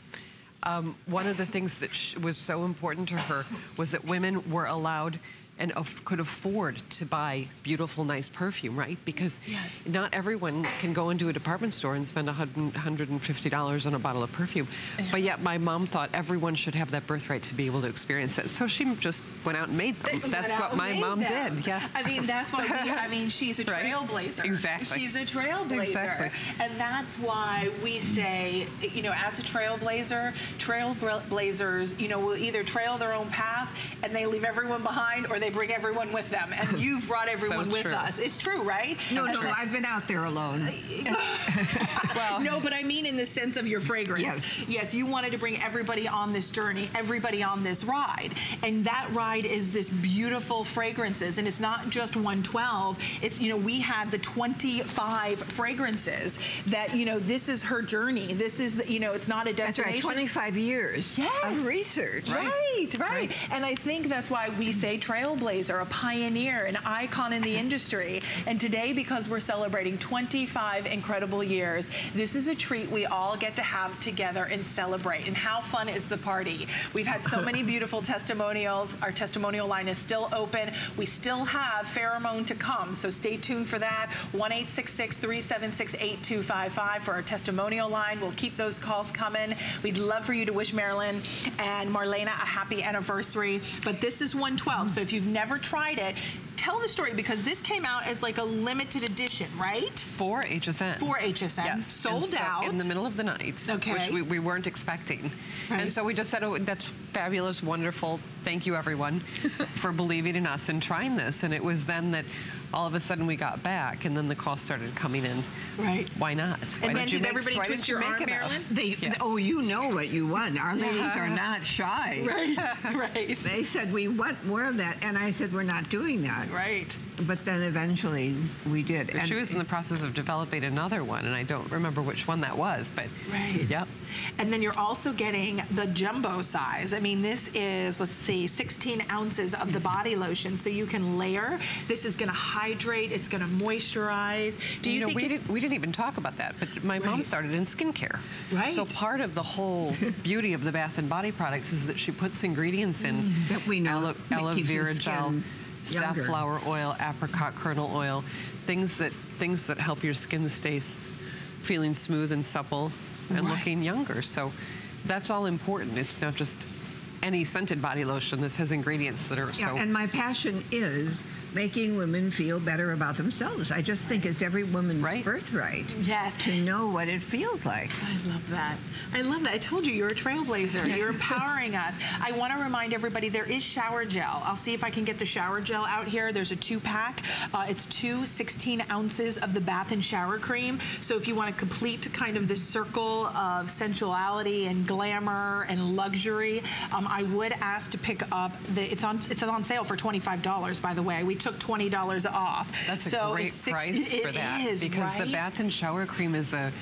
Um, one of the things that was so important to her was that women were allowed and could afford to buy beautiful, nice perfume, right? Because Yes. not everyone can go into a department store and spend a hun- $150 on a bottle of perfume. But yet my mom thought everyone should have that birthright to be able to experience it. So she just went out and made them. That's what my mom them. did. Yeah. I mean, that's why we, I mean, she's a Right. trailblazer. Exactly. She's a trailblazer. Exactly. And that's why we say, you know, as a trailblazer, trailblazers, you know, will either trail their own path and they leave everyone behind or they bring everyone with them. And you've brought everyone with true. us. It's true, right? no, And no, I've been out there alone. no, but I mean in the sense of your fragrance. Yes. Yes, you wanted to bring everybody on this journey, everybody on this ride. And that ride is this beautiful fragrances. And it's not just 112. It's, you know, we had the 25 fragrances that, you know, this is her journey. This is, the, you know, it's not a destination. That's right, 25 years Yes. of research. Right, right, And I think that's why we say trailblazer, a pioneer, an icon in the industry. And today, because we're celebrating 25 incredible years, this is a treat we all get to have together and celebrate. And how fun is the party? We've had so many beautiful testimonials. Our testimonial line is still open. We still have pheromone to come, so stay tuned for that. 1-866-376-8255 for our testimonial line. We'll keep those calls coming. We'd love for you to wish Marilyn and Marlena a happy anniversary. But this is 112, so if you've never tried it, tell the story because this came out as like a limited edition, right? For HSN. For HSN. Yes. Sold so- out. In the middle of the night. Okay. Which we, we weren't expecting. Right. And so we just said, oh, that's fabulous, wonderful. Thank you, everyone, for believing in us and trying this. And it was then that all of a sudden we got back and then the calls started coming in. Right. Why not? Why And did you make, why did you make enough? They, Oh, you know what you want. Our ladies are uh-huh. not shy. Right, right. They said, we want more of that. And I said, we're not doing that. Right. But then eventually we did. But she was in the process of developing another one, and I don't remember which one that was, but Right. yep. And then you're also getting the jumbo size. I mean, this is, let's see, 16 ounces of the body lotion. So you can layer. This is gonna hydrate, it's gonna moisturize. Do you, know, think we didn't, we didn't even talk about that, but my mom started in skincare. Right. So part of the whole beauty of the Bath and Body products is that she puts ingredients in Mm, that we know aloe, aloe vera gel, younger. safflower oil, apricot kernel oil, things that things that help your skin stay s- feeling smooth and supple and Right. looking younger. So that's all important. It's not just any scented body lotion. This has ingredients that are Yeah, so and my passion is making women feel better about themselves. I just think it's every woman's birthright. Yes. To know what it feels like. I love that. I love that. I told you, you're a trailblazer. You're empowering us. I want to remind everybody there is shower gel. I'll see if I can get the shower gel out here. There's a two pack. Uh, it's two 16 ounces of the bath and shower cream. So if you want to complete kind of this circle of sensuality and glamour and luxury, um, I would ask to pick up the, it's on, it's on sale for $25, by the way. We took $20 off. That's so a great it's six, price it for that is, because the bath and shower cream is a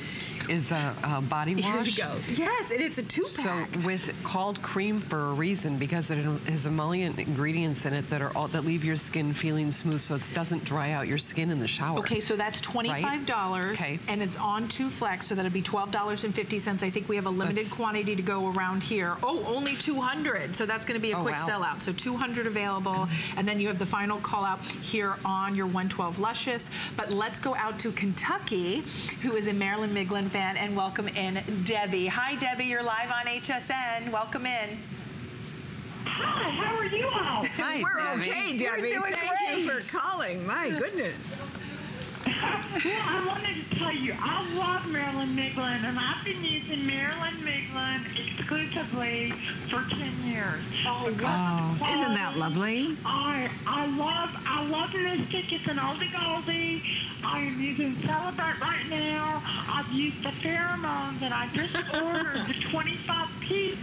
is a, a body Here wash. you go. Yes, and it's a two pack. So with called cream for a reason because it has emollient ingredients in it that are all that leave your skin feeling smooth so it doesn't dry out your skin in the shower. Okay, so that's twenty-five dollars, Okay. and it's on two flex, so that'll be twelve dollars and fifty cents. I think we have a limited That's- quantity to go around here. Oh, only two hundred, so that's going to be a Oh, quick wow. sellout. So two hundred available, and then you have the final call out here on your one twelve Luscious. But let's go out to Kentucky, who is a Marilyn Miglin fan, and welcome in Debbie. Hi, Debbie. You're live on HSN. Welcome in. Hi, how are you all? Hi, We're Debbie. okay, We're Debbie. doing Thank you great. for calling. My goodness. Well, I wanted to tell you, I love Marilyn Miglin, and I've been using Marilyn Miglin exclusively for 10 years. Oh, wow. Isn't that lovely? I I love I love Mystic. It's an oldie goldie. I am using Celebrate right now. I've used the pheromones, and I just ordered the 25 piece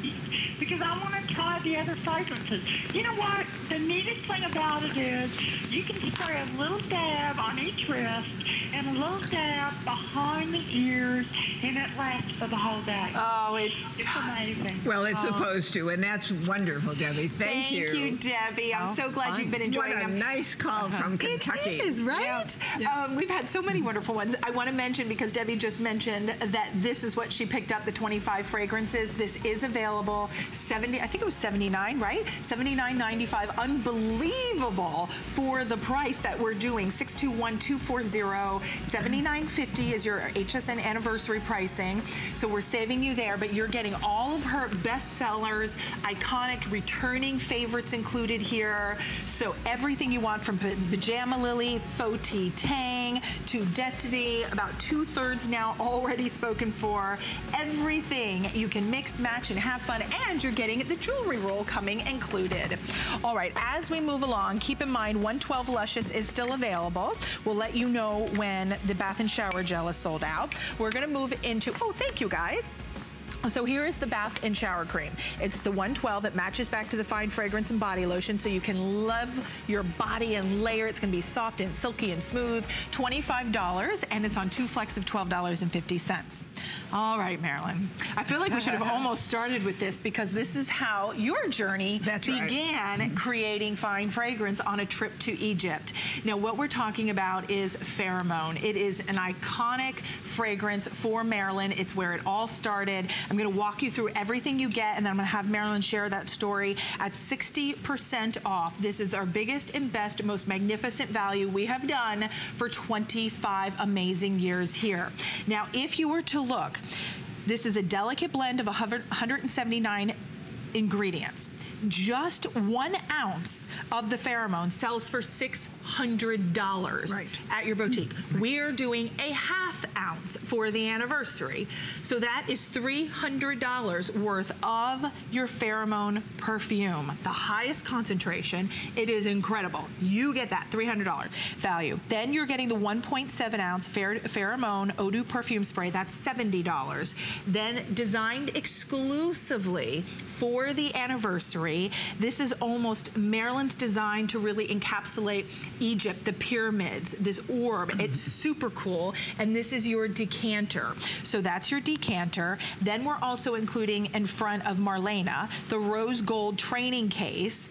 because I want to try the other fragrances. You know what? The neatest thing about it is you can spray a little dab on each wrist and a little dab behind the ears, and it lasts for the whole day. Oh, it, it's amazing. Well, it's Oh. supposed to, and that's wonderful, Debbie. Thank, you. Thank you, Debbie. I'm How so glad you've been enjoying What a them. nice call from Kentucky. It is, right? Um, we've had so many wonderful ones. I want to mention, because Debbie just mentioned that this is what she picked up, the 25 fragrances. This is available 70, I think it was 79, right? 79.95. Unbelievable for the price that we're doing. 621240. 79.50 is your HSN anniversary pricing. So we're saving you there, but you're getting all of her best sellers, iconic returning favorites included here. So everything you want from Pajama Lily, Foti Tang to Destiny, about two thirds now already spoken for. Everything you can mix, match, and have fun, and you're getting the jewelry roll coming included. All right, as we move along, keep in mind 112 Luscious is still available. We'll let you know when the bath and shower gel is sold out. We're gonna move into, oh, thank you guys. So here is the bath and shower cream. It's the 112 that matches back to the fine fragrance and body lotion so you can love your body and layer. It's gonna be soft and silky and smooth. $25 and it's on two flex of $12.50. All right, Marilyn. I feel like we should have almost started with this because this is how your journey That's right. began creating fine fragrance on a trip to Egypt. Now what we're talking about is pheromone. It is an iconic fragrance for Marilyn. It's where it all started. I'm gonna walk you through everything you get and then I'm gonna have Marilyn share that story at 60% off. This is our biggest and best, most magnificent value we have done for 25 amazing years here. Now, if you were to look, this is a delicate blend of 179 ingredients. Just one ounce of the pheromone sells for $300 Right. at your boutique. Mm-hmm. We're doing a half ounce for the anniversary. So that is $300 worth of your pheromone perfume. The highest concentration. It is incredible. You get that $300 value. Then you're getting the 1.7 ounce pheromone Eau de perfume spray. That's $70. Then designed exclusively for the anniversary. This is almost Marilyn's design to really encapsulate Egypt, the pyramids, this orb. It's super cool. And this is your decanter. So that's your decanter. Then we're also including in front of Marlena the rose gold training case.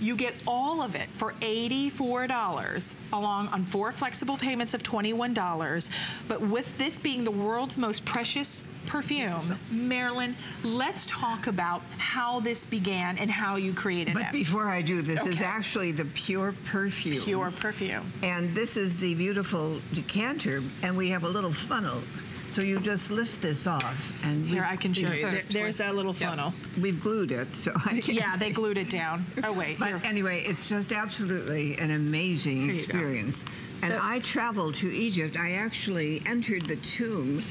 You get all of it for $84 along on four flexible payments of $21. But with this being the world's most precious perfume, Marilyn, let's talk about how this began and how you created But it. But before I do, this is actually the pure perfume. Pure perfume. And this is the beautiful decanter, and we have a little funnel. So you just lift this off, and Here, I can show you. There- there's that little Yep. funnel. We've glued it, so I can't. Yeah, they glued it down. Oh, wait. But anyway, it's just absolutely an amazing Here you go. experience. And So- I traveled to Egypt. I actually entered the tomb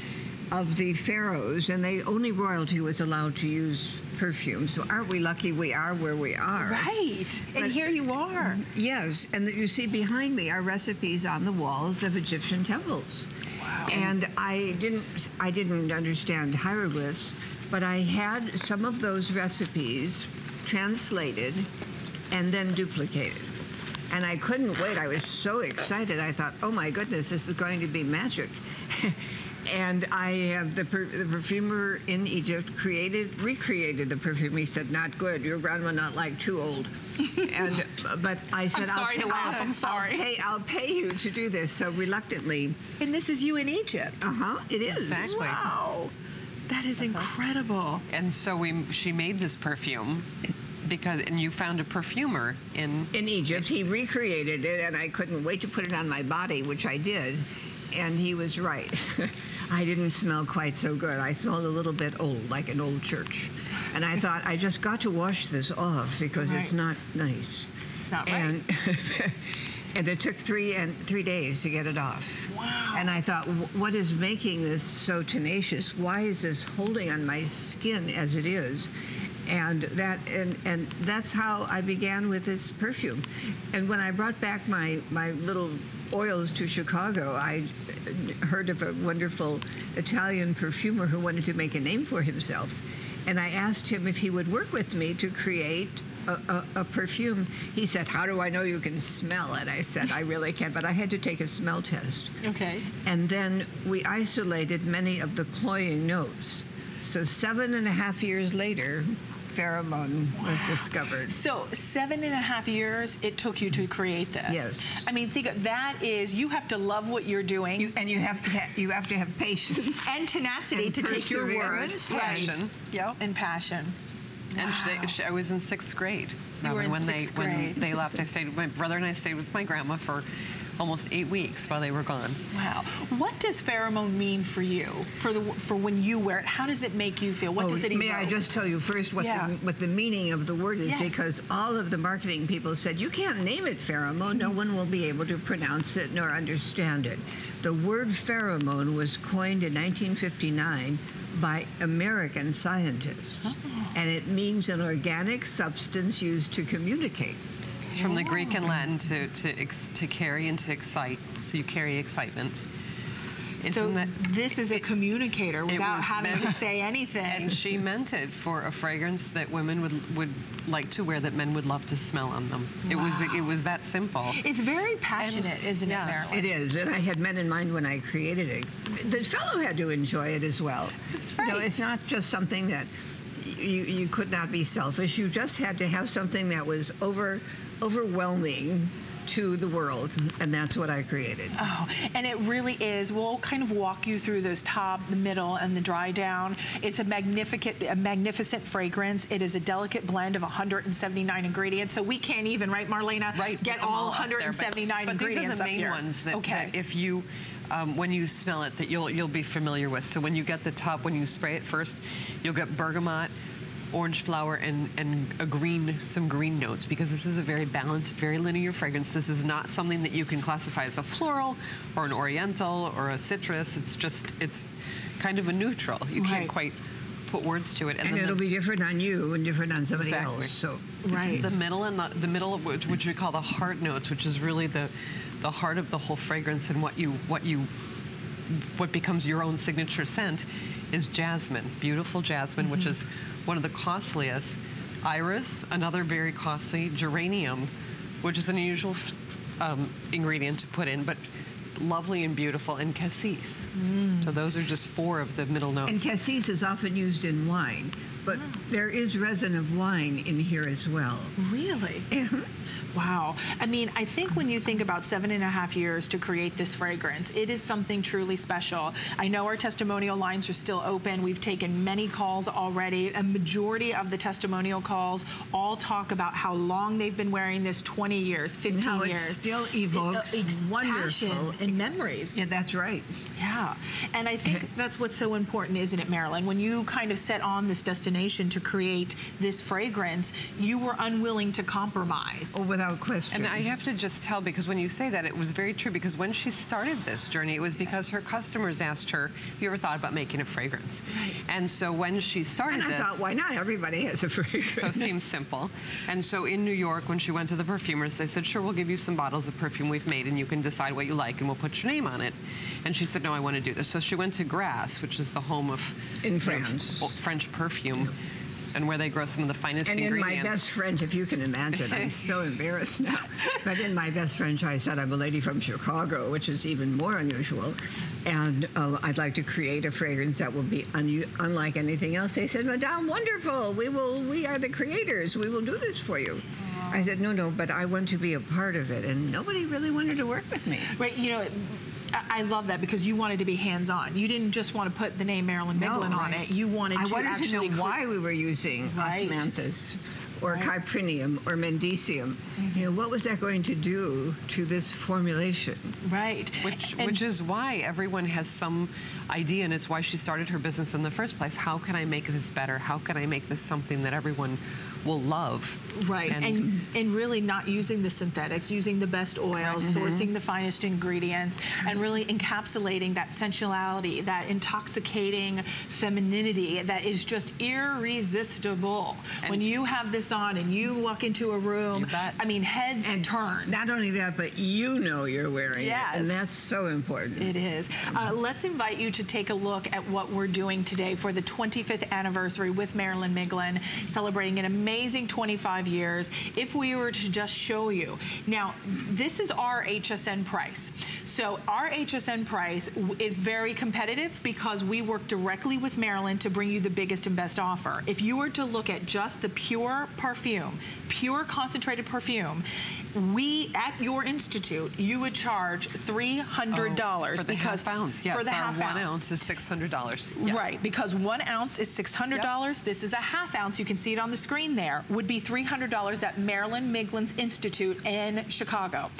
of the pharaohs, and they only royalty was allowed to use perfume. So aren't we lucky we are where we are? Right. And here you are. Yes, and that you see behind me are recipes on the walls of Egyptian temples. Wow. And I didn't I didn't understand hieroglyphs, but I had some of those recipes translated and then duplicated. And I couldn't wait. I was so excited. I thought, "Oh my goodness, this is going to be magic." And I have the, per, the perfumer in Egypt created, recreated the perfume. He said, "Not good. Your grandma not like too old." and but I said, I'm sorry I'll, to laugh. I'm sorry. I'll pay, I'll pay you to do this. So reluctantly. And this is you in Egypt. Uh huh. It is. Exactly. Wow. That is incredible. And so we, she made this perfume because, and you found a perfumer in In Egypt, he recreated it, and I couldn't wait to put it on my body, which I did. And he was right. I didn't smell quite so good. I smelled a little bit old, like an old church. And I thought, I just got to wash this off because it's not nice. It's not right. and, and it took three and three days to get it off. Wow. And I thought, what is making this so tenacious? Why is this holding on my skin as it is? And that and and that's how I began with this perfume. And when I brought back my my little oils to Chicago, I heard of a wonderful Italian perfumer who wanted to make a name for himself. And I asked him if he would work with me to create a, a, a perfume. He said, How do I know you can smell it? I said, I really can't, but I had to take a smell test. Okay. And then we isolated many of the cloying notes. So seven and a half years later, pheromone was discovered. So seven and a half years it took you to create this. Yes. I mean, think of, that is you have to love what you're doing. You, and you have to ha- you have to have patience and tenacity and to take your word. perseverance. Passion. Yep. And passion. And she, she, I was in sixth grade. You were in when sixth they grade. when they left, I stayed. My brother and I stayed with my grandma for almost eight weeks while they were gone. Wow. What does pheromone mean for you? For the for when you wear it, how does it make you feel? What Oh, does it mean? May I just tell you first what, Yeah. the, what the meaning of the word is? Yes. Because all of the marketing people said, you can't name it pheromone. No one will be able to pronounce it nor understand it. The word pheromone was coined in 1959 by American scientists. Oh. And it means an organic substance used to communicate. It's from the Greek and Latin to to ex, to carry and to excite. So you carry excitement. so Isn't that- this is a communicator without having meant- to say anything. And she meant it for a fragrance that women would would like to wear, that men would love to smell on them. It was it was that simple. It's very passionate, isn't yes. it, Marilyn? It is, and I had men in mind when I created it. The fellow had to enjoy it as well. That's You know, it's not just something that you, you could not be selfish. You just had to have something that was over overwhelming to the world, and that's what I created. Oh, and it really is. We'll kind of walk you through those top, the middle, and the dry down. It's a magnificent, a magnificent fragrance. It is a delicate blend of 179 ingredients. So we can't even, right, Marlena, right, get put them all up there, but- 179 but, ingredients these are the main ones that, okay. that if you um, when you smell it that you'll you'll be familiar with so when you get the top when you spray it first you'll get bergamot orange flower and, and a green, some green notes because this is a very balanced, very linear fragrance. This is not something that you can classify as a floral or an oriental or a citrus. It's just, it's kind of a neutral. You Right. can't quite put words to it. And, then it'll the- be different on you and different on somebody Exactly. else. So right. The middle and the, the middle, which, which we call the heart notes, which is really the the heart of the whole fragrance and what you what you what becomes your own signature scent is jasmine, beautiful jasmine, which Mhm. is one of the costliest. Iris, another very costly. Geranium, which is an unusual f- um, ingredient to put in, but lovely and beautiful. And cassis. So those are just four of the middle notes. And cassis is often used in wine, but there is resin of wine in here as well. Really? Wow. I mean, I think when you think about seven and a half years to create this fragrance, it is something truly special. I know our testimonial lines are still open. We've taken many calls already. A majority of the testimonial calls all talk about how long they've been wearing this 20 years, 15 how it years. still evokes It, uh, wonderful- passion and memories. Yeah, that's right. Yeah. And I think that's what's so important, isn't it, Marilyn? When you kind of set on this destination to create this fragrance, you were unwilling to compromise. Oh, without question. And I have to just tell, because when you say that, it was very true, because when she started this journey, it was because her customers asked her, have you ever thought about making a fragrance? Right. And so when she started And I this... thought, why not? Everybody has a fragrance. So it seems simple. And so in New York, when she went to the perfumers, they said, sure, we'll give you some bottles of perfume we've made, and you can decide what you like, and we'll put your name on it. And she said, no, I want to do this. So she went to Grasse, which is the home of In France. French perfume, and where they grow some of the finest And in my best French, if you can imagine, I'm so embarrassed now. But in my best French, I said I'm a lady from Chicago, which is even more unusual. And uh, I'd like to create a fragrance that will be un- unlike anything else. They said, Madame, wonderful. We will. We are the creators. We will do this for you. I said, no, no, but I want to be a part of it. And nobody really wanted to work with me. Right, you know, I I love that because you wanted to be hands-on. You didn't just want to put the name Marilyn No, Miglin on it. You wanted I to wanted actually to know why we were using Right. osmanthus or cyprinium or mendicium. Mm-hmm. You know, what was that going to do to this formulation? Right. Which, which is why everyone has some idea, and it's why she started her business in the first place. How can I make this better? How can I make this something that everyone will love? Right, and, and really not using the synthetics, using the best oils, Mhm. sourcing the finest ingredients, and really encapsulating that sensuality, that intoxicating femininity that is just irresistible. when you have this on and you walk into a room, I mean, heads and turn. Not only that, but you know you're wearing Yes. it, and that's so important. It is. Uh, let's invite you to take a look at what we're doing today for the 25th anniversary with Marilyn Miglin, celebrating an amazing 25 years. If we were to just show you, now this is our HSN price. So our HSN price is very competitive because we work directly with Marilyn to bring you the biggest and best offer. If you were to look at just the pure perfume, pure concentrated perfume, we at your institute, you would charge $300 Oh, because ounce. Yes, for the uh, half one ounce. ounce is six hundred dollars. Right, because one ounce is $600. This is a half ounce. You can see it on the screen there. Would be $300 at Marilyn Miglin's Institute in Chicago.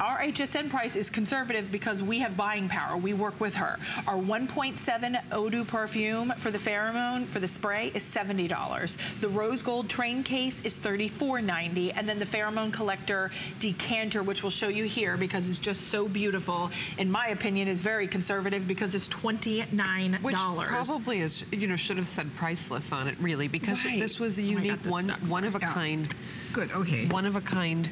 Our HSN price is conservative because we have buying power. We work with her. Our 1.7 Eau de perfume for the pheromone, for the spray, is $70. The rose gold train case is $34.90. And then the pheromone collector decanter, which we'll show you here because it's just so beautiful, in my opinion, is very conservative because it's $29. Which probably is, you know, should have said priceless on it, really, because Right. this was a Oh God, unique this one, stuck's one of a out. kind. Good. Okay. One of a kind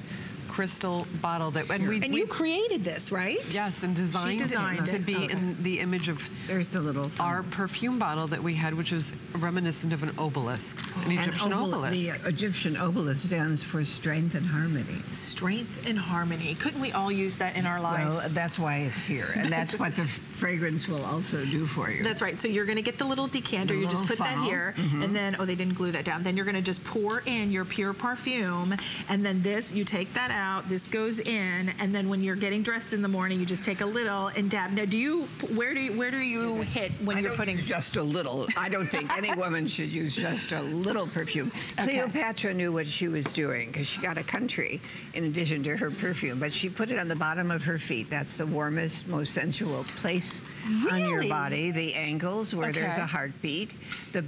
crystal bottle that, and we And you created this, right? Yes, and designed, designed it to be Okay. in the image of. There's the little our perfume bottle that we had, which was reminiscent of an obelisk, an And Egyptian obel- obelisk. The Egyptian obelisk stands for strength and harmony. Strength and harmony. Couldn't we all use that in our lives? Well, that's why it's here, and that's what the fragrance will also do for you. That's right. So you're going to get the little decanter. The you just little put that funnel. here, Mhm. and then oh, they didn't glue that down. Then you're going to just pour in your pure perfume, and then this you take that out. This goes in, and then when you're getting dressed in the morning, you just take a little and dab. Now, do you where do you, where do you hit when I you're putting just a little? I don't think any woman should use just a little perfume. Cleopatra knew what she was doing because she got a country in addition to her perfume, but she put it on the bottom of her feet. That's the warmest, most sensual place on your body. The ankles where there's a heartbeat. The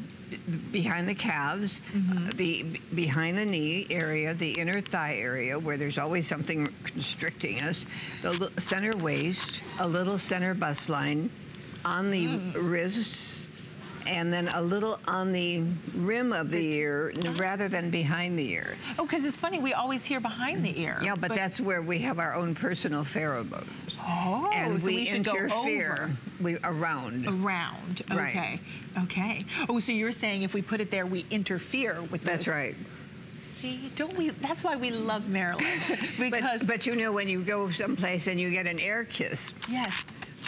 behind the calves, Mm-hmm. uh, the behind the knee area, the inner thigh area where there's always something constricting us, the center waist, a little center bust line, on the Mm. wrists, and then a little on the rim of the ear rather than behind the ear. Oh, because it's funny, we always hear behind the ear. Yeah, but, that's where we have our own personal pheromones. Oh, and so we should go interfere over. we around. Around. Right. Okay. Okay. Oh, so you're saying if we put it there, we interfere with That's this. right. See, don't we? That's why we love Marilyn. Because but, but you know, when you go someplace and you get an air kiss, yes,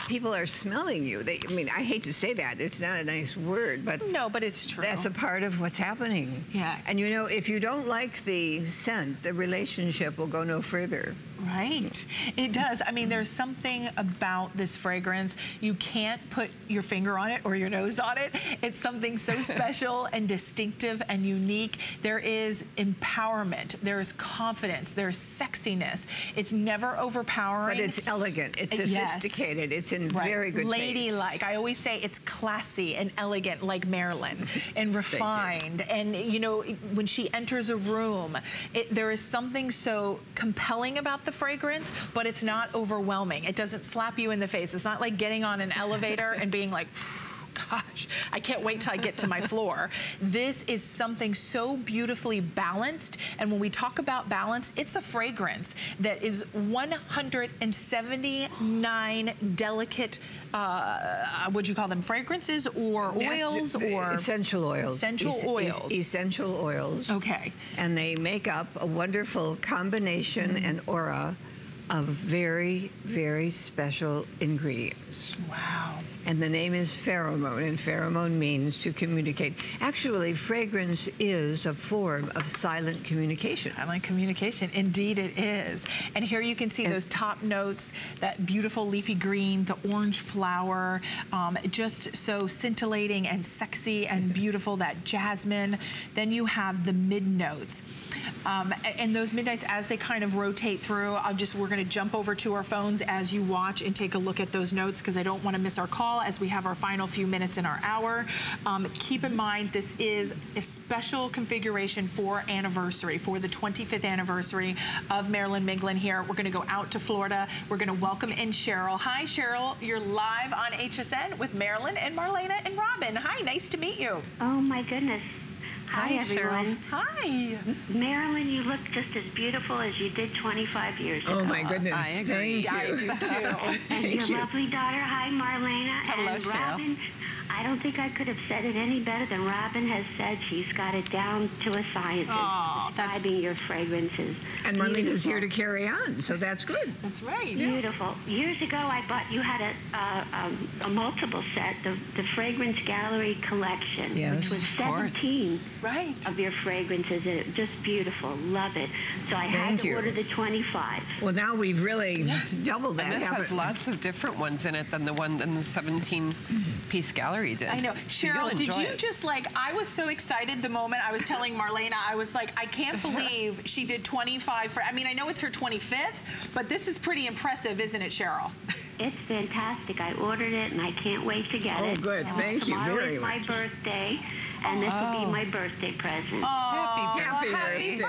people are smelling you. They, I mean, I hate to say that; it's not a nice word, but no, but it's true. That's a part of what's happening. Yeah. And you know, if you don't like the scent, the relationship will go no further. Right. It does. I mean, there's something about this fragrance. You can't put your finger on it or your nose on it. It's something so special and distinctive and unique. There is empowerment. There is confidence. There's sexiness. It's never overpowering. But it's elegant. It's Uh, yes. sophisticated. It's in Right. very good taste. Ladylike. I always say it's classy and elegant like Marilyn and refined. And, you know, when she enters a room, it, there is something so compelling about the fragrance, but it's not overwhelming. It doesn't slap you in the face. It's not like getting on an elevator and being like, gosh, I can't wait till I get to my floor. This is something so beautifully balanced. And when we talk about balance, it's a fragrance that is 179 delicate, uh, would you call them fragrances or oils or? essential oils. Essential Es- es- oils. essential oils. Okay. And they make up a wonderful combination and aura of very, very special ingredients. Wow. And the name is pheromone, and pheromone means to communicate. Actually, fragrance is a form of silent communication. Silent communication, indeed it is. And here you can see those top notes, that beautiful leafy green, the orange flower, um, just so scintillating and sexy and beautiful, that jasmine. Then you have the mid notes. Um, and those midnights, as they kind of rotate through, I'll just, we're gonna jump over to our phones as you watch and take a look at those notes because I don't wanna miss our call as we have our final few minutes in our hour. Um, keep in mind, this is a special configuration for anniversary, for the 25th anniversary of Marilyn Miglin here. We're gonna go out to Florida. We're gonna welcome in Cheryl. Hi, Cheryl. You're live on HSN with Marilyn and Marlena and Robin. Hi, nice to meet you. Oh my goodness. Hi, Hi, everyone. Cheryl. Hi. Marilyn, you look just as beautiful as you did 25 years ago. Oh, my goodness. I agree. Thank I you. do too. and Thank your you. lovely daughter, hi Marlena. Hello, and Cheryl. Robin, I don't think I could have said it any better than Robin has said. She's got it down to a science. Aw, that's- describing your fragrances. And Marlena's Beautiful. here to carry on, so that's good. That's right. Beautiful. Years ago, I bought. You had a uh, um, a multiple set, the the Fragrance Gallery collection, Yes, which was of 17 right. of your fragrances, and it just beautiful. Love it. So I had to you. order the 25. Well, now we've really doubled that. And this has haven't lots of different ones in it than the one in the 17 piece gallery did. I know. So Cheryl, did you it. just like, I was so excited the moment I was telling Marlena, I was like, I can't believe she did 25 for, I mean, I know it's her 25th, but this is pretty impressive, isn't it, Cheryl? It's fantastic. I ordered it, and I can't wait to get Oh, it. Oh, good. And Thank you tomorrow very is my birthday, and this will Oh. be my birthday present. Oh, happy happy birthday.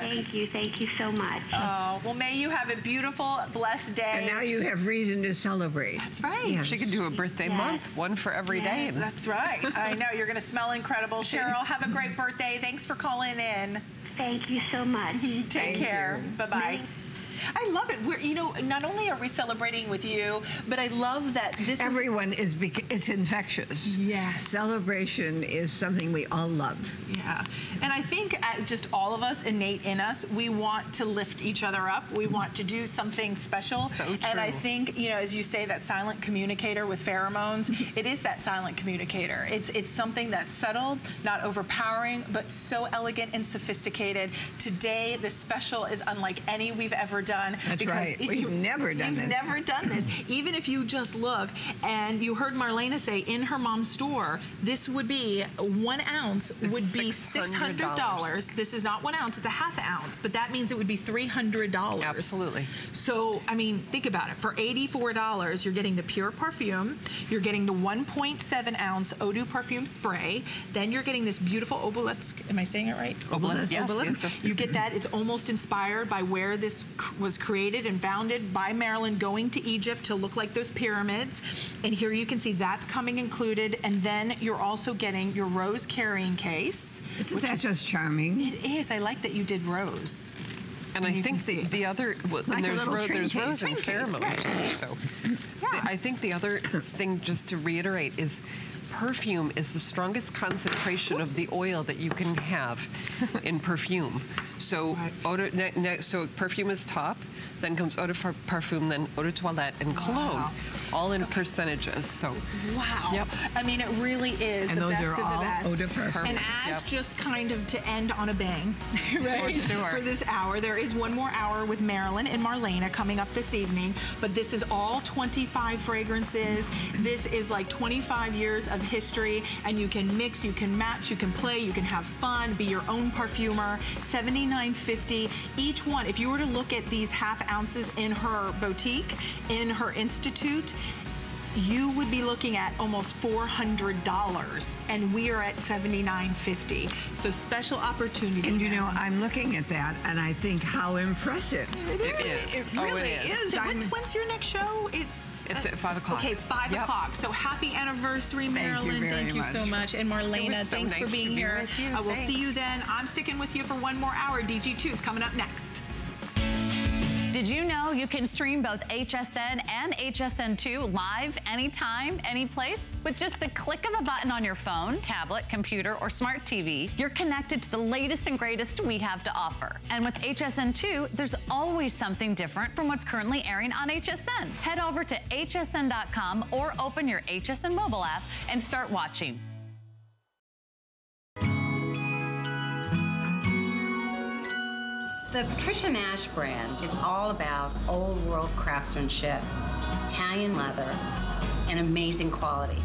Thank you. Thank you so much. Oh, well, may you have a beautiful, blessed day. And now you have reason to celebrate. That's right. Yes. She could do a birthday Yes. month, one for every day. Yes. That's right. I know. You're going to smell incredible. Cheryl, have a great birthday. Thanks for calling in. Thank you so much. Take Thank care. Bye-bye. I love it. We're, you know, not only are we celebrating with you, but I love that this is Everyone is, bec- it's infectious. Yes. Celebration is something we all love. Yeah. And I think uh, just all of us, innate in us, we want to lift each other up. We want to do something special. So true. And I think, you know, as you say, that silent communicator with pheromones, it is that silent communicator. It's, it's something that's subtle, not overpowering, but so elegant and sophisticated. Today, the special is unlike any we've ever done. That's right. if We've you- never done you've this. never done this. Even if you just look, and you heard Marlena say in her mom's store, this would be one ounce would be six hundred dollars. This is not one ounce; it's a half ounce, but that means it would be three hundred dollars. Absolutely. So, I mean, think about it. For eighty-four dollars, you're getting the pure perfume. You're getting the one point seven ounce Eau de Perfume spray. Then you're getting this beautiful obelisk. Am I saying it right? Obelisk, yes, yes, yes. You get that. It's almost inspired by where this c- was created and founded by Marilyn going to Egypt to look like those pyramids. And here you can see that's coming included. And then you're also getting your rose carrying case. Isn't which that is- just charming? It is. I like that you did rose. And I think the, the other, well, Like a there's, ro- train there's case. rose and Train case, pheromone right. too. So the- I think the other thing, just to reiterate, is perfume is the strongest concentration of the oil that you can have in perfume. So eau de, ne, ne, so perfume is top, then comes eau de par- parfum, then eau de toilette and cologne, Wow. all in percentages. So Wow. Yep. I mean, it really is And the those best are of the all best. eau de parfum. And as Yep. just kind of to end on a bang, right? sure. For this hour, there is one more hour with Marilyn and Marlena coming up this evening. But this is all 25 fragrances. This is like 25 years of history, and you can mix, you can match, you can play, you can have fun, be your own perfumer. 79.50 each one. If you were to look at these half ounces in her boutique, in her institute, you would be looking at almost $400 and we are at $79.50. So special opportunity. And you know, I'm looking at that and I think how impressive. It is. It Oh, it really is. is. So when's, when's your next show? It's It's at 5 o'clock. Okay, five Yep. o'clock. So happy anniversary, Marilyn. very Thank you so much. much. And Marlena, so thanks for nice to being be here. I you. Uh, we'll see you then. I'm sticking with you for one more hour. DG2 is coming up next. Did you know you can stream both HSN and HSN2 live anytime, any place? With just the click of a button on your phone, tablet, computer, or smart TV, you're connected to the latest and greatest we have to offer. And with HSN2, there's always something different from what's currently airing on HSN. Head over to hsn.com or open your HSN mobile app and start watching. The Patricia Nash brand is all about old world craftsmanship, Italian leather, and amazing quality.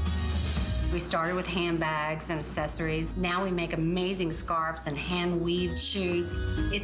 We started with handbags and accessories. Now we make amazing scarves and hand weaved shoes. It's